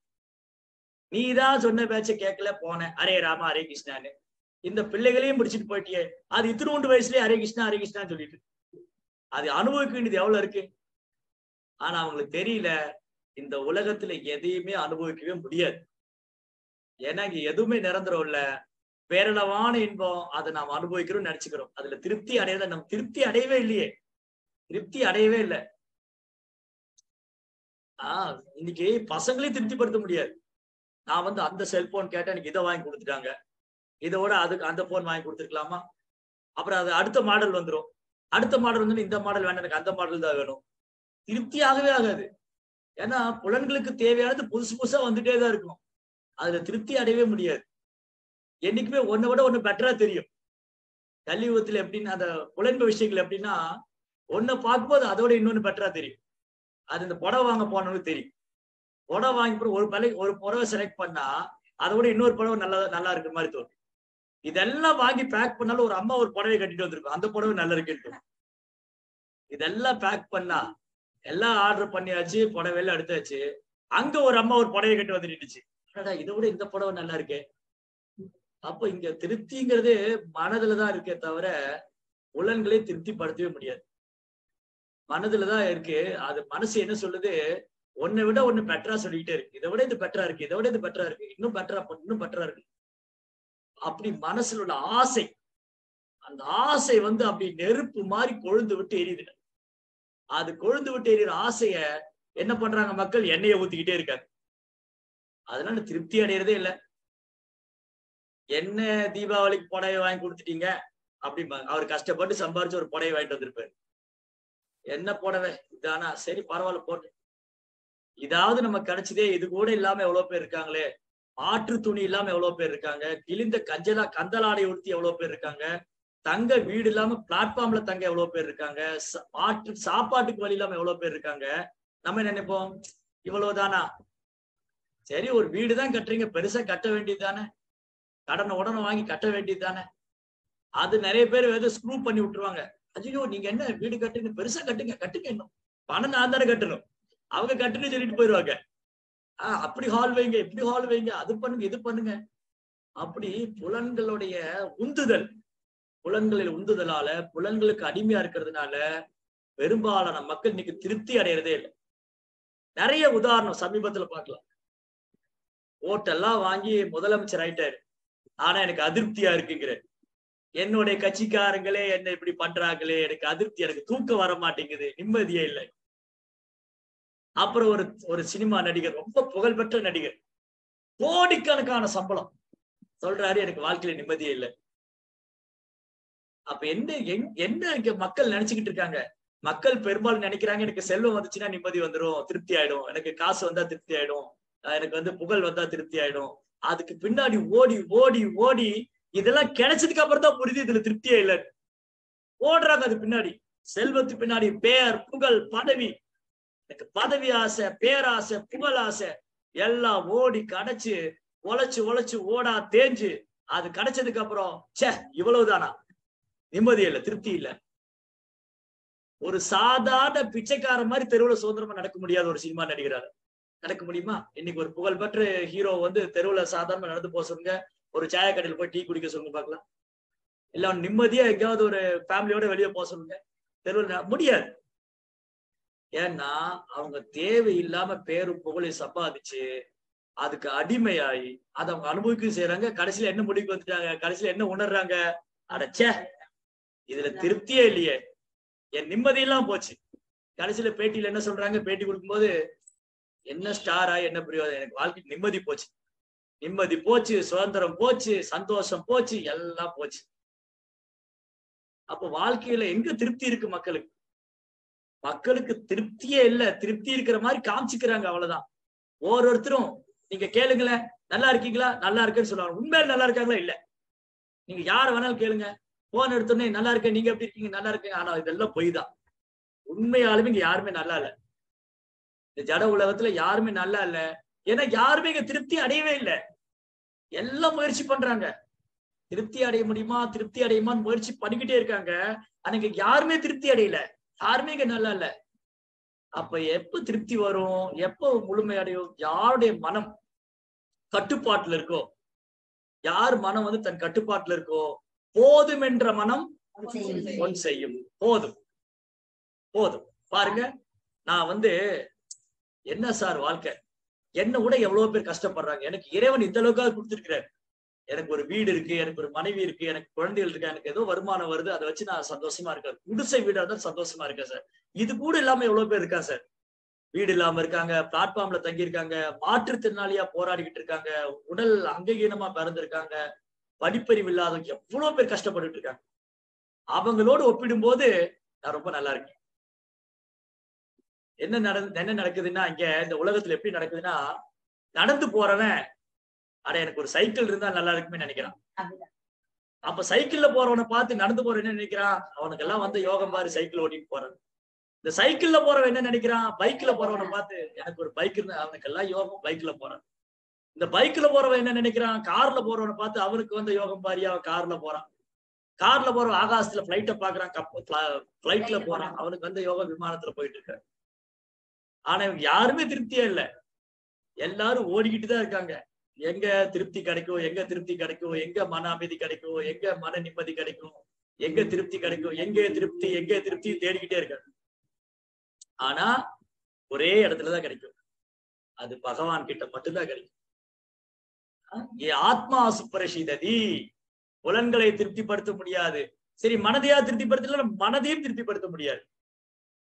நீ தான் சொன்ன பேச்ச கேட்கல போனேன். அரே ராமா அரே கிருஷ்ணான்னு. இந்த பிள்ளைகளையும் முடிச்சிட்டு போயிட்டியே. அது இத்தினூண்டு வயசுலயே ஹரே கிருஷ்ணா ஹரே கிருஷ்ணான்னு சொல்லிட்டு. அது அனுபவிக்க வேண்டியது எவ்வளவு இருக்கு? ஆனா அவங்களுக்கு தெரியல இந்த உலகத்துல எதையுமே அனுபவிக்கவே முடியாது. ஏன்னா இங்க எதுவுமே நிரந்தரம் இல்ல. பேரளவான இன்பம் அதை நாம் அனுபவிக்கிறோம் நினைச்சுக்கிறோம். அதுல திருப்தி அடையதான் நம்ம திருப்தி அடையவே இல்லையே. திருப்தி அடையவே இல்லை. ஆஹ் இன்னைக்கு பசங்களையும் திருப்திப்படுத்த முடியாது. நான் வந்து அந்த செல்போன் கேட்டா எனக்கு இதை வாங்கி கொடுத்துட்டாங்க. இதோட அதுக்கு அந்த போன் வாங்கி கொடுத்துருக்கலாமா? அப்புறம் அது அடுத்த மாடல் வந்துடும் அடுத்த மாடல் வந்து இந்த மாடல் வேண்டாம் எனக்கு அந்த மாடல் தான் வேணும். திருப்தி ஆகவே ஆகாது. ஏன்னா புலன்களுக்கு தேவையானது புதுசு புதுசா வந்துட்டே தான் இருக்கும். அதுல திருப்தி அடையவே முடியாது. என்னைக்குமே ஒன்னை விட ஒண்ணு பெட்டரா தெரியும். கலியுகத்துல எப்படின்னா அந்த புலன்பு விஷயங்கள் எப்படின்னா ஒன்ன பார்க்கும்போது அதோட இன்னொன்னு பெட்டரா தெரியும். அது இந்த புடவை வாங்க போனவனுக்கு தெரியும். புடவை வாங்கி போற ஒரு பலை ஒரு புடவை செலக்ட் பண்ணா அதோட இன்னொரு புடவை நல்லா நல்லா இருக்கிற மாதிரி தோணும். இதெல்லாம் வாங்கி பேக் பண்ணாலும் ஒரு அம்மா ஒரு புடவை கட்டிட்டு வந்திருக்கும். அந்த புடவை நல்லா இருக்கு இதெல்லாம் பேக் பண்ணா எல்லாம் ஆர்டர் பண்ணியாச்சு புடவையெல்லாம் எடுத்தாச்சு. அங்க ஒரு அம்மா ஒரு புடவை கட்டி வந்து அடடா இதை விட இந்த புடவை நல்லா இருக்கே. அப்ப இங்க திருப்திங்கிறது மனதுலதான் இருக்கே தவிர புலன்களை திருப்திப்படுத்தவே முடியாது. மனதுலதான் இருக்கு. அது மனசு என்ன சொல்லுது? ஒன்னை விட ஒண்ணு பெட்டரா சொல்லிக்கிட்டே இருக்கு. இதை விட இது பெட்டரா இருக்கு. இதை விட இது பெட்டரா இருக்கு. இன்னும் பெட்டரா இன்னும் பெட்டரா இருக்கு. அப்படி மனசுல உள்ள ஆசை. அந்த ஆசை வந்து அப்படி நெருப்பு மாதிரி கொழுந்து விட்டு எரியுது. அது கொழுந்து விட்டு எரியுற ஆசைய என்ன பண்றாங்க மக்கள்? எண்ணெயை ஊத்திக்கிட்டே இருக்காங்க. அதனால திருப்தி அடையிறதே இல்ல. என்ன தீபாவளிக்கு புடவை வாங்கி கொடுத்துட்டீங்க. அப்படி அவர் கஷ்டப்பட்டு சம்பாரிச்சு ஒரு புடவை வாங்கிட்டு வந்திருப்பாரு. என்ன போடவே? இதானா? சரி பரவாயில்ல போட்டு இதாவது நம்ம கிடைச்சதே இது கூட இல்லாம எவ்வளவு பேர் இருக்காங்களே? மாற்று துணி இல்லாம எவ்வளவு பேர் இருக்காங்க? கிழிந்த கஞ்சலா கந்தலாடை உடுத்தி எவ்வளவு பேர் இருக்காங்க? தங்க வீடு இல்லாம பிளாட்ஃபார்ம்ல தங்க எவ்வளவு பேர் இருக்காங்க? மாற்று சாப்பாட்டுக்கு வழி இல்லாம எவ்வளவு பேர் இருக்காங்க? நம்ம நினைப்போம்? இவ்வளவுதானா? சரி ஒரு வீடு தான் கட்டுறீங்க பெருசா கட்ட வேண்டியது தானே கடனை உடனே வாங்கி கட்ட வேண்டியது தானே அது நிறைய பேர் ஏதோ ஸ்க்ரூ பண்ணி விட்டுருவாங்க. ஐயோ நீங்க என்ன வீடு கட்டுங்க பெருசா கட்டுங்க கட்டுங்க இன்னும். பணம் நான் தானே கட்டணும். அவங்க கட்டுன்னு சொல்லிட்டு போயிருவாங்க. ஆஹ் அப்படி ஹால் வைங்க இப்படி ஹால் வைங்க அது பண்ணுங்க இது பண்ணுங்க. அப்படி புலன்களுடைய உந்துதல். புலன்களில் உந்துதலால புலன்களுக்கு அடிமையா இருக்கிறதுனால பெரும்பாலான மக்கள் இன்னைக்கு திருப்தி அடையறதே இல்லை. நிறைய உதாரணம் சமீபத்துல பார்க்கலாம். ஓட்டெல்லாம் வாங்கி முதலமைச்சர் ஆயிட்டாரு. ஆனா எனக்கு அதிருப்தியா இருக்குங்கிற என்னுடைய கட்சிக்காரங்களே என்ன இப்படி பண்றாங்களே எனக்கு அதிருப்தி எனக்கு தூக்கம் வர மாட்டேங்குது நிம்மதியே இல்லை. அப்புறம் ஒரு ஒரு சினிமா நடிகர் ரொம்ப புகழ்பெற்ற நடிகர். கோடிக்கணக்கான சம்பளம். சொல்றாரு எனக்கு வாழ்க்கையில நிம்மதியே இல்லை. அப்ப என்ன எங்- என்ன இங்க மக்கள் நினைச்சுக்கிட்டு இருக்காங்க? மக்கள் பெரும்பாலும் நினைக்கிறாங்க எனக்கு செல்வம் வந்துச்சுன்னா நிம்மதி வந்துரும் திருப்தி ஆயிடும். எனக்கு காசு வந்தா திருப்தி ஆயிடும். எனக்கு வந்து புகழ் வந்தா திருப்தி ஆயிடும். அதுக்கு பின்னாடி ஓடி ஓடி ஓடி இதெல்லாம் கிடைச்சதுக்கு அப்புறம் தான் புரியுது இதுல திருப்தியே இல்லை. ஓடுறாங்க அது பின்னாடி. செல்வத்து பின்னாடி பேர் புகழ் பதவி. எனக்கு பதவி ஆசை பேராசை புகழ் ஆசை. எல்லாம் ஓடி கடைச்சு உழைச்சு உழைச்சு ஓடா தேஞ்சு. அது கிடைச்சதுக்கு அப்புறம் ச்சே இவ்வளவுதானா? நிம்மதி இல்ல திருப்தி இல்ல. ஒரு சாதாரண பிச்சைக்கார மாதிரி தெருவுல சுதந்திரமா நடக்க முடியாத ஒரு சினிமா நடிகரால. நடக்க முடியுமா? இன்னைக்கு ஒரு புகழ்பெற்ற ஹீரோ வந்து தெருவுல சாதாரணமா நடந்து போக சொல்லுங்க. ஒரு சாய கடையில் போய் டீ குடிக்க சொல்லுங்க பார்க்கலாம். இல்ல அவன் நிம்மதியா எங்கேயாவது ஒரு ஃபேமிலியோட வெளியே போக சொல்லுங்க. தெருவில் முடியாது. ஏன்னா அவங்க தேவையில்லாம பேரும் புகழையும் சம்பாதிச்சு அதுக்கு அடிமையாகி அதை அவங்க அனுபவிக்க செய்யறாங்க கடைசியில என்ன முடிவுக்கு வந்துட்டாங்க? கடைசியில என்ன உணர்றாங்க? அடச்சே இதுல திருப்தியே இல்லையே. என் நிம்மதியெல்லாம் போச்சு. கடைசியில பேட்டியில என்ன சொல்றாங்க? பேட்டி கொடுக்கும்போது என்ன ஸ்டாரா என்ன பிரயோஜனம் எனக்கு வாழ்க்கை நிம்மதி போச்சு. நிம்மதி போச்சு சுதந்திரம் போச்சு சந்தோஷம் போச்சு எல்லாம் போச்சு. அப்ப வாழ்க்கையில எங்க திருப்தி இருக்கு மக்களுக்கு? மக்களுக்கு திருப்தியே இல்ல. திருப்தி இருக்கிற மாதிரி காமிச்சுக்கிறாங்க அவ்வளவுதான். ஒவ்வொருத்தரும் நீங்க கேளுங்களேன் நல்லா இருக்கீங்களா? நல்லா இருக்குன்னு சொல்லுவாங்க. உண்மையில நல்லா இருக்காங்களா? இல்ல. நீங்க யார வேணாலும் கேளுங்க. போன் எடுத்தோடனே நல்லா இருக்கேன். நீங்க எப்படி இருக்கீங்க? நல்லா இருக்கீங்க ஆனா இதெல்லாம் பொய் தான். உண்மையாலுமே இங்க யாருமே நல்லா இல்ல. இந்த ஜட உலகத்துல யாருமே நல்லா இல்ல. ஏன்னா யாருமே இங்க திருப்தி அடையவே இல்லை. எல்லாம் முயற்சி பண்றாங்க. திருப்தி அடைய முடியுமா? திருப்தி அடையுமான்னு முயற்சி பண்ணிக்கிட்டே இருக்காங்க. இங்க யாருமே திருப்தி அடையல. யாருமே இங்க நல்லா இல்ல. அப்ப எப்ப திருப்தி வரும்? எப்போ முழுமை அடையும்? யாருடைய மனம் கட்டுப்பாட்டுல இருக்கோ? யார் மனம் வந்து தன் கட்டுப்பாட்டுல இருக்கோ? போதும் என்ற மனம் பொன் செய்யும். போதும். போதும். பாருங்க. நான் வந்து என்ன சார் வாழ்க்கை? என்ன விட எவ்வளவு பேர் கஷ்டப்படுறாங்க. எனக்கு இறைவன் இந்த அளவுக்காக கொடுத்திருக்கிறார். எனக்கு ஒரு வீடு இருக்கு எனக்கு ஒரு மனைவி இருக்கு எனக்கு குழந்தைகள் இருக்கு எனக்கு ஏதோ வருமானம் வருது அதை வச்சு நான் சந்தோஷமா இருக்கேன். குடிசை வீடா தான் சந்தோஷமா இருக்கேன் சார். இது கூட இல்லாம எவ்வளவு பேர் இருக்கா சார்? வீடு இல்லாம இருக்காங்க பிளாட்ஃபார்ம்ல தங்கியிருக்காங்க மாற்றுத்திறனாளியா போராடிக்கிட்டு இருக்காங்க உடல் அங்ககீனமா பிறந்திருக்காங்க படிப்பறிவு இல்லாதவங்க எவ்வளவு பேர் கஷ்டப்பட்டுட்டு இருக்காங்க. அவங்களோடு ஒப்பிடும்போது நான் ரொம்ப நல்லா இருக்கேன். என்ன நடந்து என்ன நடக்குதுன்னா இங்க இந்த உலகத்துல எப்படி நடக்குதுன்னா நடந்து போறவன் அட எனக்கு ஒரு சைக்கிள் இருந்தா நல்லா இருக்குமே நினைக்கிறான். அப்ப சைக்கிள்ல போறவனை பார்த்து நடந்து போற என்ன நினைக்கிறான்? அவனுக்கு எல்லாம் வந்து யோகம் பாரு சைக்கிள் ஓட்டிட்டு போறான். இந்த சைக்கிள்ல போறவன் என்ன நினைக்கிறான்? பைக்ல போறவனை பார்த்து எனக்கு ஒரு பைக் இருந்தா அவனுக்கு எல்லாம் யோகம் பைக்ல போறான். இந்த பைக்ல போறவன் என்ன நினைக்கிறான்? கார்ல போறவனை பார்த்து அவனுக்கு வந்து யோகம் பாரியா? அவன் கார்ல போறான். கார்ல போறவன் ஆகாசத்துல பிளைட்ட பாக்குறான் பிளைட்ல போறான். அவனுக்கு வந்து யோக விமானத்துல போயிட்டு இருக்காரு ஆனா இவங்க யாருமே திருப்தியே இல்ல. எல்லாரும் ஓடிக்கிட்டு தான் இருக்காங்க. எங்க திருப்தி கிடைக்கும் எங்க திருப்தி கிடைக்கும் எங்க மன அமைதி கிடைக்கும் எங்க மன நிம்மதி கிடைக்கும் எங்க திருப்தி கிடைக்கும் எங்க திருப்தி எங்க திருப்தி தேடிக்கிட்டே இருக்காங்க. ஆனா ஒரே இடத்துலதான் கிடைக்கும். அது பகவான் கிட்ட மட்டும்தான் கிடைக்கும். ஆத்மா சுப்பரஷிததி புலன்களை திருப்திப்படுத்த முடியாது. சரி மனதையா திருப்திப்படுத்தல மனதையும் திருப்திப்படுத்த முடியாது.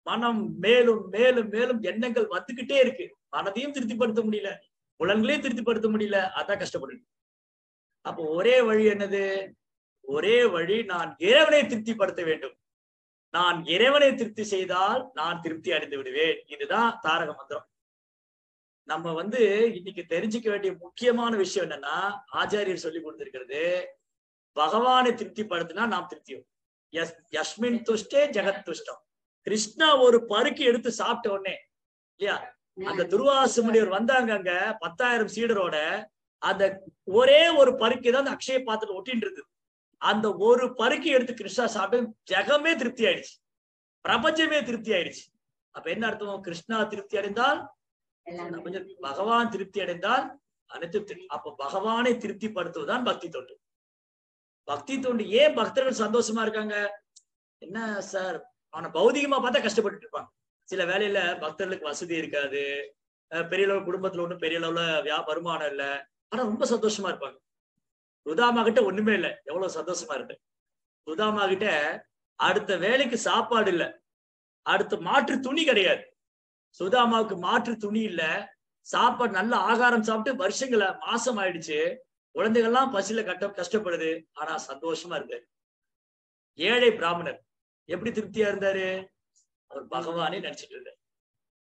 மனம் மேலும் மேலும் மேலும் எண்ணங்கள் வந்துகிட்டே இருக்கு. மனதையும் திருப்திப்படுத்த முடியல. புலன்களையும் திருப்திப்படுத்த முடியல. அதான் கஷ்டப்படுது அப்போ ஒரே வழி என்னது? ஒரே வழி நான் இறைவனை திருப்திப்படுத்த வேண்டும். நான் இறைவனை திருப்தி செய்தால் நான் திருப்தி அடைந்து விடுவேன். இதுதான் தாரக மந்திரம். நம்ம வந்து இன்னைக்கு தெரிஞ்சுக்க வேண்டிய முக்கியமான விஷயம் என்னன்னா ஆச்சாரியர் சொல்லி கொடுத்திருக்கிறது பகவானை திருப்திப்படுத்தினா நாம் திருப்தியும். யஸ்மின் துஷ்டே ஜெகத் துஷ்டம். கிருஷ்ணா ஒரு பருக்கி எடுத்து சாப்பிட்ட உடனே இல்லையா? அந்த துர்வாச முனிவர் வந்தாங்க அங்க பத்தாயிரம் சீடரோட அந்த ஒரே ஒரு பருக்கி தான் அந்த அக்ஷய பாத்திரம் ஒட்டின்னு இருந்தது. அந்த ஒரு பருக்கி எடுத்து கிருஷ்ணா சாப்பிட்டு ஜெகமே திருப்தி ஆயிடுச்சு. பிரபஞ்சமே திருப்தி ஆயிடுச்சு. அப்ப என்ன அர்த்தம்? கிருஷ்ணா திருப்தி அடைந்தால் பகவான் திருப்தி அடைந்தால் அனைத்து திருப்தி அப்ப பகவானை திருப்திப்படுத்துவதுதான் பக்தி தொண்டு. பக்தி தொண்டு ஏன் பக்தர்கள் சந்தோஷமா இருக்காங்க? என்ன சார்? ஆனா பௌதிகமா பார்த்தா கஷ்டப்பட்டு இருப்பாங்க சில வேலையில பக்தர்களுக்கு வசதி இருக்காது. பெரிய அளவு குடும்பத்துல ஒண்ணும் பெரிய அளவுல வியா வருமானம் இல்ல. ஆனா ரொம்ப சந்தோஷமா இருப்பாங்க. சுதாமா கிட்ட ஒண்ணுமே இல்ல. எவ்வளவு சந்தோஷமா இருக்கு சுதாமா கிட்ட அடுத்த வேலைக்கு சாப்பாடு இல்ல. அடுத்த மாற்று துணி கிடையாது. சுதாமாவுக்கு மாற்று துணி இல்ல. சாப்பாடு நல்ல ஆகாரம் சாப்பிட்டு வருஷங்கள மாசம் ஆயிடுச்சு. குழந்தைகள்லாம் பசியில கட்ட கஷ்டப்படுது. ஆனா சந்தோஷமா இருக்கு ஏழை பிராமணர். எப்படி திருப்தியா இருந்தாரு? அவர் பகவானே நினைச்சிட்டு இருந்தார்.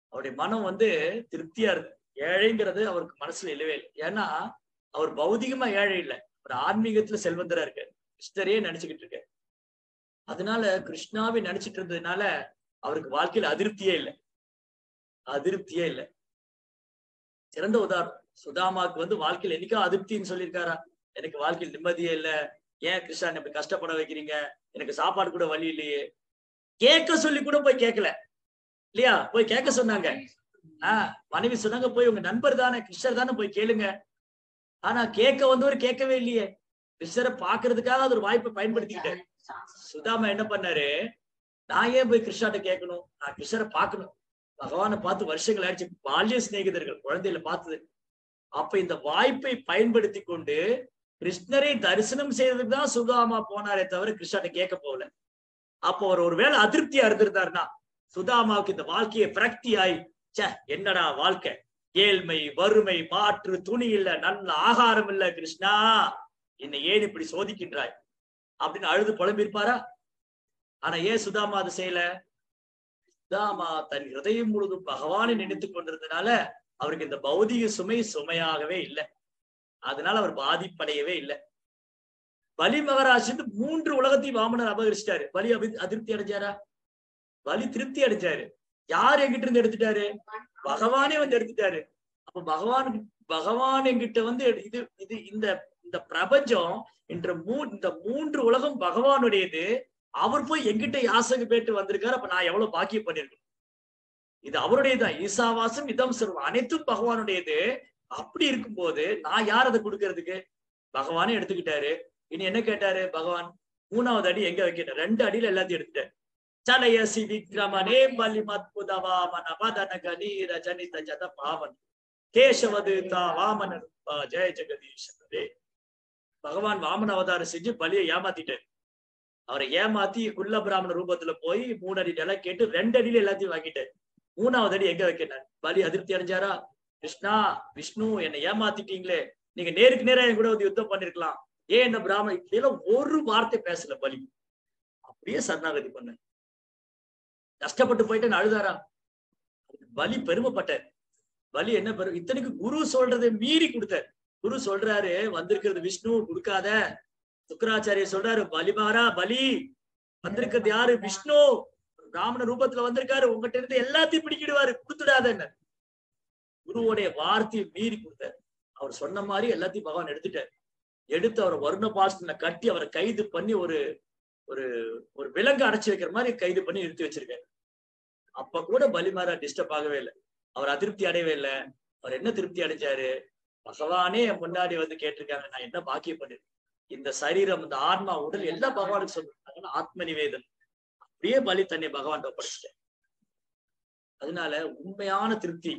அவருடைய மனம் வந்து திருப்தியா இருக்கு. ஏழைங்கிறது அவருக்கு மனசுல இல்லவே இல்லை. ஏன்னா அவர் பௌதிகமா ஏழை இல்லை. அவர் ஆன்மீகத்துல செல்வந்தரா இருக்காரு. கிருஷ்ணரையே நினைச்சுக்கிட்டு இருக்காரு. அதனால கிருஷ்ணாவை நினைச்சிட்டு இருந்ததுனால அவருக்கு வாழ்க்கையில அதிருப்தியே இல்லை. அதிருப்தியே இல்லை. சிறந்த உதாரணம். சுதாமாவுக்கு வந்து வாழ்க்கையில என்னைக்கோ அதிருப்தின்னு சொல்லியிருக்காரா? எனக்கு வாழ்க்கையில் நிம்மதியே இல்ல. ஏன் கிருஷ்ணா இப்படி கஷ்டப்பட வைக்கிறீங்க? எனக்கு சாப்பாடு கூட வழி இல்லையே. கேட்க சொல்லி கூட போய் கேட்கல. இல்லையா? போய் கேட்க சொன்னாங்க. ஆஹ் மனைவி சொன்னாங்க போய் உங்க நண்பர் தானே கிருஷ்ணர் தானே போய் கேளுங்க. ஆனா கேட்க வந்தவர் கேட்கவே இல்லையே. கிருஷ்ணரை பாக்குறதுக்காக அது ஒரு வாய்ப்பை பயன்படுத்திக்கிட்டேன் சுதாமா என்ன பண்ணாரு? நான் ஏன் போய் கிருஷ்ணாட்ட கேட்கணும்? நான் கிருஷ்ணரை பார்க்கணும். பகவானை பார்த்து வருஷங்கள் ஆயிடுச்சு. பால்ய சிநேகிதர்கள் குழந்தையில பார்த்தது. அப்ப இந்த வாய்ப்பை பயன்படுத்தி கொண்டு கிருஷ்ணரை தரிசனம் செய்யறதுக்கு தான் சுதாமா போனாரே தவிர கிருஷ்ணாட்ட கேட்க போகல. அப்போ அவர் ஒருவேளை அதிருப்தியா இருந்திருந்தாருன்னா சுதாமாவுக்கு இந்த வாழ்க்கையை பிரக்தி ஆயி ச்சே என்னடா வாழ்க்கை? ஏழ்மை வறுமை மாற்று துணி இல்ல நல்ல ஆகாரம் இல்ல கிருஷ்ணா. என்னை ஏன் இப்படி சோதிக்கின்றாய்? அப்படின்னு அழுது புலம்பிருப்பாரா ஆனா ஏன் சுதாமா அதை செய்யல? சுதாமா தன் இதயம் முழுதும் பகவானை நினைத்து கொண்டிருந்தனால அவருக்கு இந்த பௌதிக சுமை சுமையாகவே இல்லை. அதனால அவர் பாதிப்படையவே இல்லை. பலி மகராஜ் வந்து மூன்று உலகத்தையும் வாமனர் அபகரிச்சிட்டாரு. பலி அபி அதிருப்தி அடைஞ்சாரா? பலி திருப்தி அடைஞ்சாரு. யார் எங்கிட்ட இருந்து எடுத்துட்டாரு? பகவானே வந்து எடுத்துட்டாரு. அப்ப பகவான் பகவான் எங்கிட்ட வந்து இது இது இந்த இந்த பிரபஞ்சம் என்ற மூ இந்த மூன்று உலகம் பகவானுடையது. அவர் போய் எங்கிட்ட யாசக பேட்டு வந்திருக்காரு. அப்ப நான் எவ்வளவு பாக்கியம் பண்ணிருக்கேன் இது அவருடையதான் ஈசாவாசம் இதம் சர்வம் அனைத்தும் பகவானுடையது. அப்படி இருக்கும்போது நான் யார் அதை கொடுக்கறதுக்கு? பகவானே எடுத்துக்கிட்டாரு. இனி என்ன கேட்டாரு பகவான்? மூணாவது அடி எங்க வைக்கிட்ட ரெண்டு அடியில எல்லாத்தையும் எடுத்துட்டாரு. சலயசி விக்ரமனே பலி மத்புதவா மனபதன கணீர ஜனித ஜத பாவன். கேசவது தா வாமன ஜெய ஜெகதீஸ்வரே பகவான் வாமன அவதாரம் செஞ்சு பலியை ஏமாத்திட்டாரு. அவரை ஏமாத்தி குள்ள பிராமண ரூபத்துல போய் மூணு அடி நிலம் கேட்டு ரெண்டு அடியில எல்லாத்தையும் வாங்கிட்டாரு. மூணாவது அடி எங்க வைக்கிறார் பலி அதிருப்தி அடைஞ்சாரா? கிருஷ்ணா விஷ்ணு என்னை ஏமாத்திட்டீங்களே. நீங்க நேருக்கு நேரா என் கூட வந்து யுத்தம் பண்ணிருக்கலாம். ஏன் என்ன பிராமண இப்படியெல்லாம் ஒரு வார்த்தை பேசல பலி. அப்படியே சரணாகதி பண்ண கஷ்டப்பட்டு போயிட்டேன்னு அழுதாரா? பலி பெருமைப்பட்டார் பலி என்ன பெரும் இத்தனைக்கு குரு சொல்றதை மீறி கொடுத்தார் குரு சொல்றாரு வந்திருக்கிறது விஷ்ணு கொடுக்காத. சுக்கராச்சாரிய சொல்றாரு பலிமாரா பலி. வந்திருக்கிறது யாரு? விஷ்ணு. பிராமண ரூபத்துல வந்திருக்காரு. உங்ககிட்ட இருந்து எல்லாத்தையும் பிடிக்கிடுவாரு. கொடுத்துடாதன்னு. குருவோடைய வார்த்தையை மீறி கொடுத்தாரு. அவர் சொன்ன மாதிரி எல்லாத்தையும் பகவான் எடுத்துட்டார். எடுத்து அவரை வருண பாசன கட்டி அவரை கைது பண்ணி ஒரு ஒரு ஒரு விலங்கு அடைச்சி வைக்கிற மாதிரி கைது பண்ணி நிறுத்தி வச்சிருக்காரு. அப்ப கூட பலிமாரா டிஸ்டர்ப் ஆகவே இல்லை. அவர் அதிருப்தி அடையவே இல்லை. அவர் என்ன திருப்தி அடைஞ்சாரு? பகவானே என் முன்னாடி வந்து கேட்டிருக்காங்க. நான் என்ன பாக்கியம் பண்ணிருக்கேன்? இந்த சரீரம் இந்த ஆன்மா உடல் எல்லாம் பகவானுக்கு சொல்றாங்க ஆத்ம நிவேதன் அப்படியே பலி தன்னை பகவான் ஒப்படைச்சிட்டேன் அதனால உண்மையான திருப்தி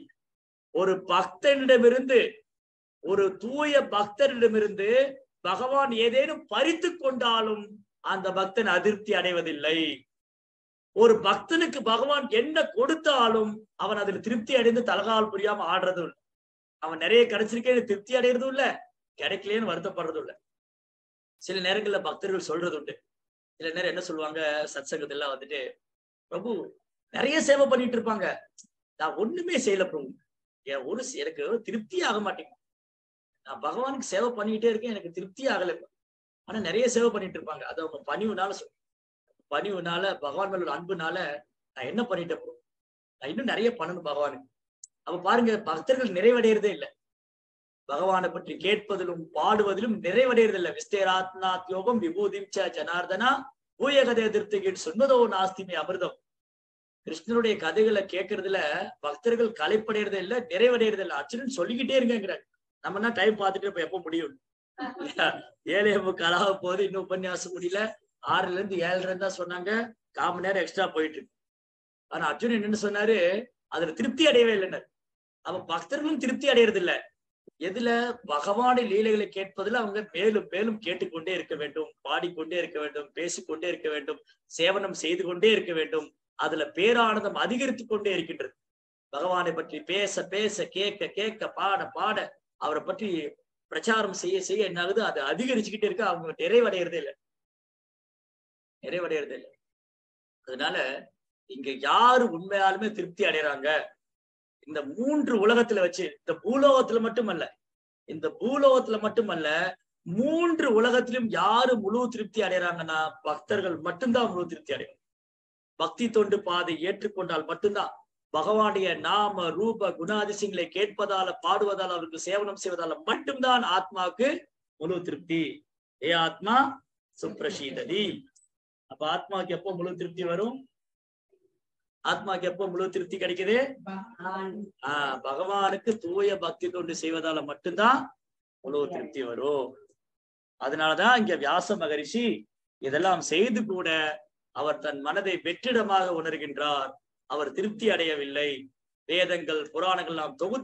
ஒரு பக்தனிடமிருந்து ஒரு தூய பக்தரிடமிருந்து பகவான் ஏதேனும் பறித்து கொண்டாலும் அந்த பக்தன் அதிருப்தி அடைவதில்லை. ஒரு பக்தனுக்கு பகவான் என்ன கொடுத்தாலும் அவன் அதில் திருப்தி அடைந்து தலகால் புரியாம ஆடுறதும் இல்லை அவன் நிறைய கிடைச்சிருக்கேன்னு திருப்தி அடைகிறதும் இல்ல. கிடைக்கலையேன்னு வருத்தப்படுறதும் இல்ல. சில நேரங்கள்ல பக்தர்கள் சொல்றது உண்டு. சில நேரம் என்ன சொல்லுவாங்க சத்சங்கத்துல வந்துட்டு பிரபு நிறைய சேவை பண்ணிட்டு இருப்பாங்க. நான் ஒண்ணுமே செய்யல பிரபு. என் ஒரு எனக்கு திருப்தியே ஆக மாட்டேங்குது. நான் பகவானுக்கு சேவை பண்ணிக்கிட்டே இருக்கேன் எனக்கு திருப்தியே ஆகல. ஆனா நிறைய சேவை பண்ணிட்டு இருப்பாங்க. அது அவங்க பணிவுனால சொல் பணிவுனால பகவான் மேல ஒரு அன்புனால நான் என்ன பண்ணிட்டே போறோம் நான் இன்னும் நிறைய பண்ணணும் பகவானுக்கு. அப்ப பாருங்க பக்தர்கள் நிறைவடைறதே இல்லை. பகவானை பற்றி கேட்பதிலும் பாடுவதிலும் நிறைவடைறதில்லை விஸ்தேராத்னாத் யோகம் விபூதிம் ச ஜனார்தனா பூயகதே கதை சொன்னதோ நாஸ்திமே அமிர்தம். கிருஷ்ணனுடைய கதைகளை கேட்கறதுல பக்தர்கள் கலைப்படைறது இல்ல நிறைவடையறது இல்ல. அச்சுன்னு சொல்லிக்கிட்டே இருக்கேங்கிறாங்க நம்ம என்ன டைம் பார்த்துட்டு இப்ப எப்ப முடியும்? இல்லையா? ஏழே முக்காலாக போது இன்னும் உபன்யாசம் முடியல. ஆறுல இருந்து ஏழுல இருந்தா சொன்னாங்க. கால் மணி நேரம் எக்ஸ்ட்ரா போயிட்டு இருக்கு. ஆனா அர்ஜுன் என்னன்னு சொன்னாரு? அதுல திருப்தி அடையவே இல்லைன்னு அப்ப பக்தர்களும் திருப்தி அடையறது இல்ல. எதுல? பகவான லீலைகளை கேட்பதுல அவங்க மேலும் மேலும் கேட்டுக்கொண்டே இருக்க வேண்டும். பாடிக்கொண்டே இருக்க வேண்டும். பேசிக்கொண்டே இருக்க வேண்டும். சேவனம் செய்து கொண்டே இருக்க வேண்டும். அதுல பேரானந்தம் அதிகரித்து கொண்டே இருக்கின்றது. பகவானை பற்றி பேச பேச கேட்க கேட்க பாட பாட அவரை பற்றி பிரச்சாரம் செய்ய செய்ய என்ன ஆகுது? அது அதிகரிச்சுக்கிட்டே இருக்கு. அவங்க நிறைவடைகிறதே இல்லை. நிறைவடைகிறதே இல்லை. அதனால இங்க யாரு உண்மையாலுமே திருப்தி அடைறாங்க? இந்த மூன்று உலகத்துல வச்சு இந்த பூலோகத்துல மட்டுமல்ல இந்த பூலோகத்துல மட்டுமல்ல மூன்று உலகத்திலும் யாரு முழு திருப்தி அடைறாங்கன்னா பக்தர்கள் மட்டும்தான் முழு திருப்தி அடையும் பக்தி தொண்டு பாதை ஏற்றுக்கொண்டால் மட்டும்தான் பகவானுடைய நாம ரூப குணாதிசயங்களை கேட்பதால பாடுவதால் அவருக்கு சேவனம் செய்வதால மட்டும்தான் ஆத்மாவுக்கு முழு திருப்தி. ஏ ஆத்மா சுப்ரசீததி. அப்ப ஆத்மாவுக்கு எப்போ முழு திருப்தி வரும்? ஆத்மாக்கு எப்போ முழு திருப்தி கிடைக்குது? ஆஹ் பகவானுக்கு தூய பக்தி தொண்டு செய்வதால மட்டும்தான் முழு திருப்தி வரும். அதனாலதான் இங்க வியாச மகரிஷி இதெல்லாம் செய்து கூட அவர் தன் மனதை வெற்றிடமாக உணர்கின்றார். அவர் திருப்தி அடையவில்லை. வேதங்கள் புராணங்கள் நாம் தொகுத்து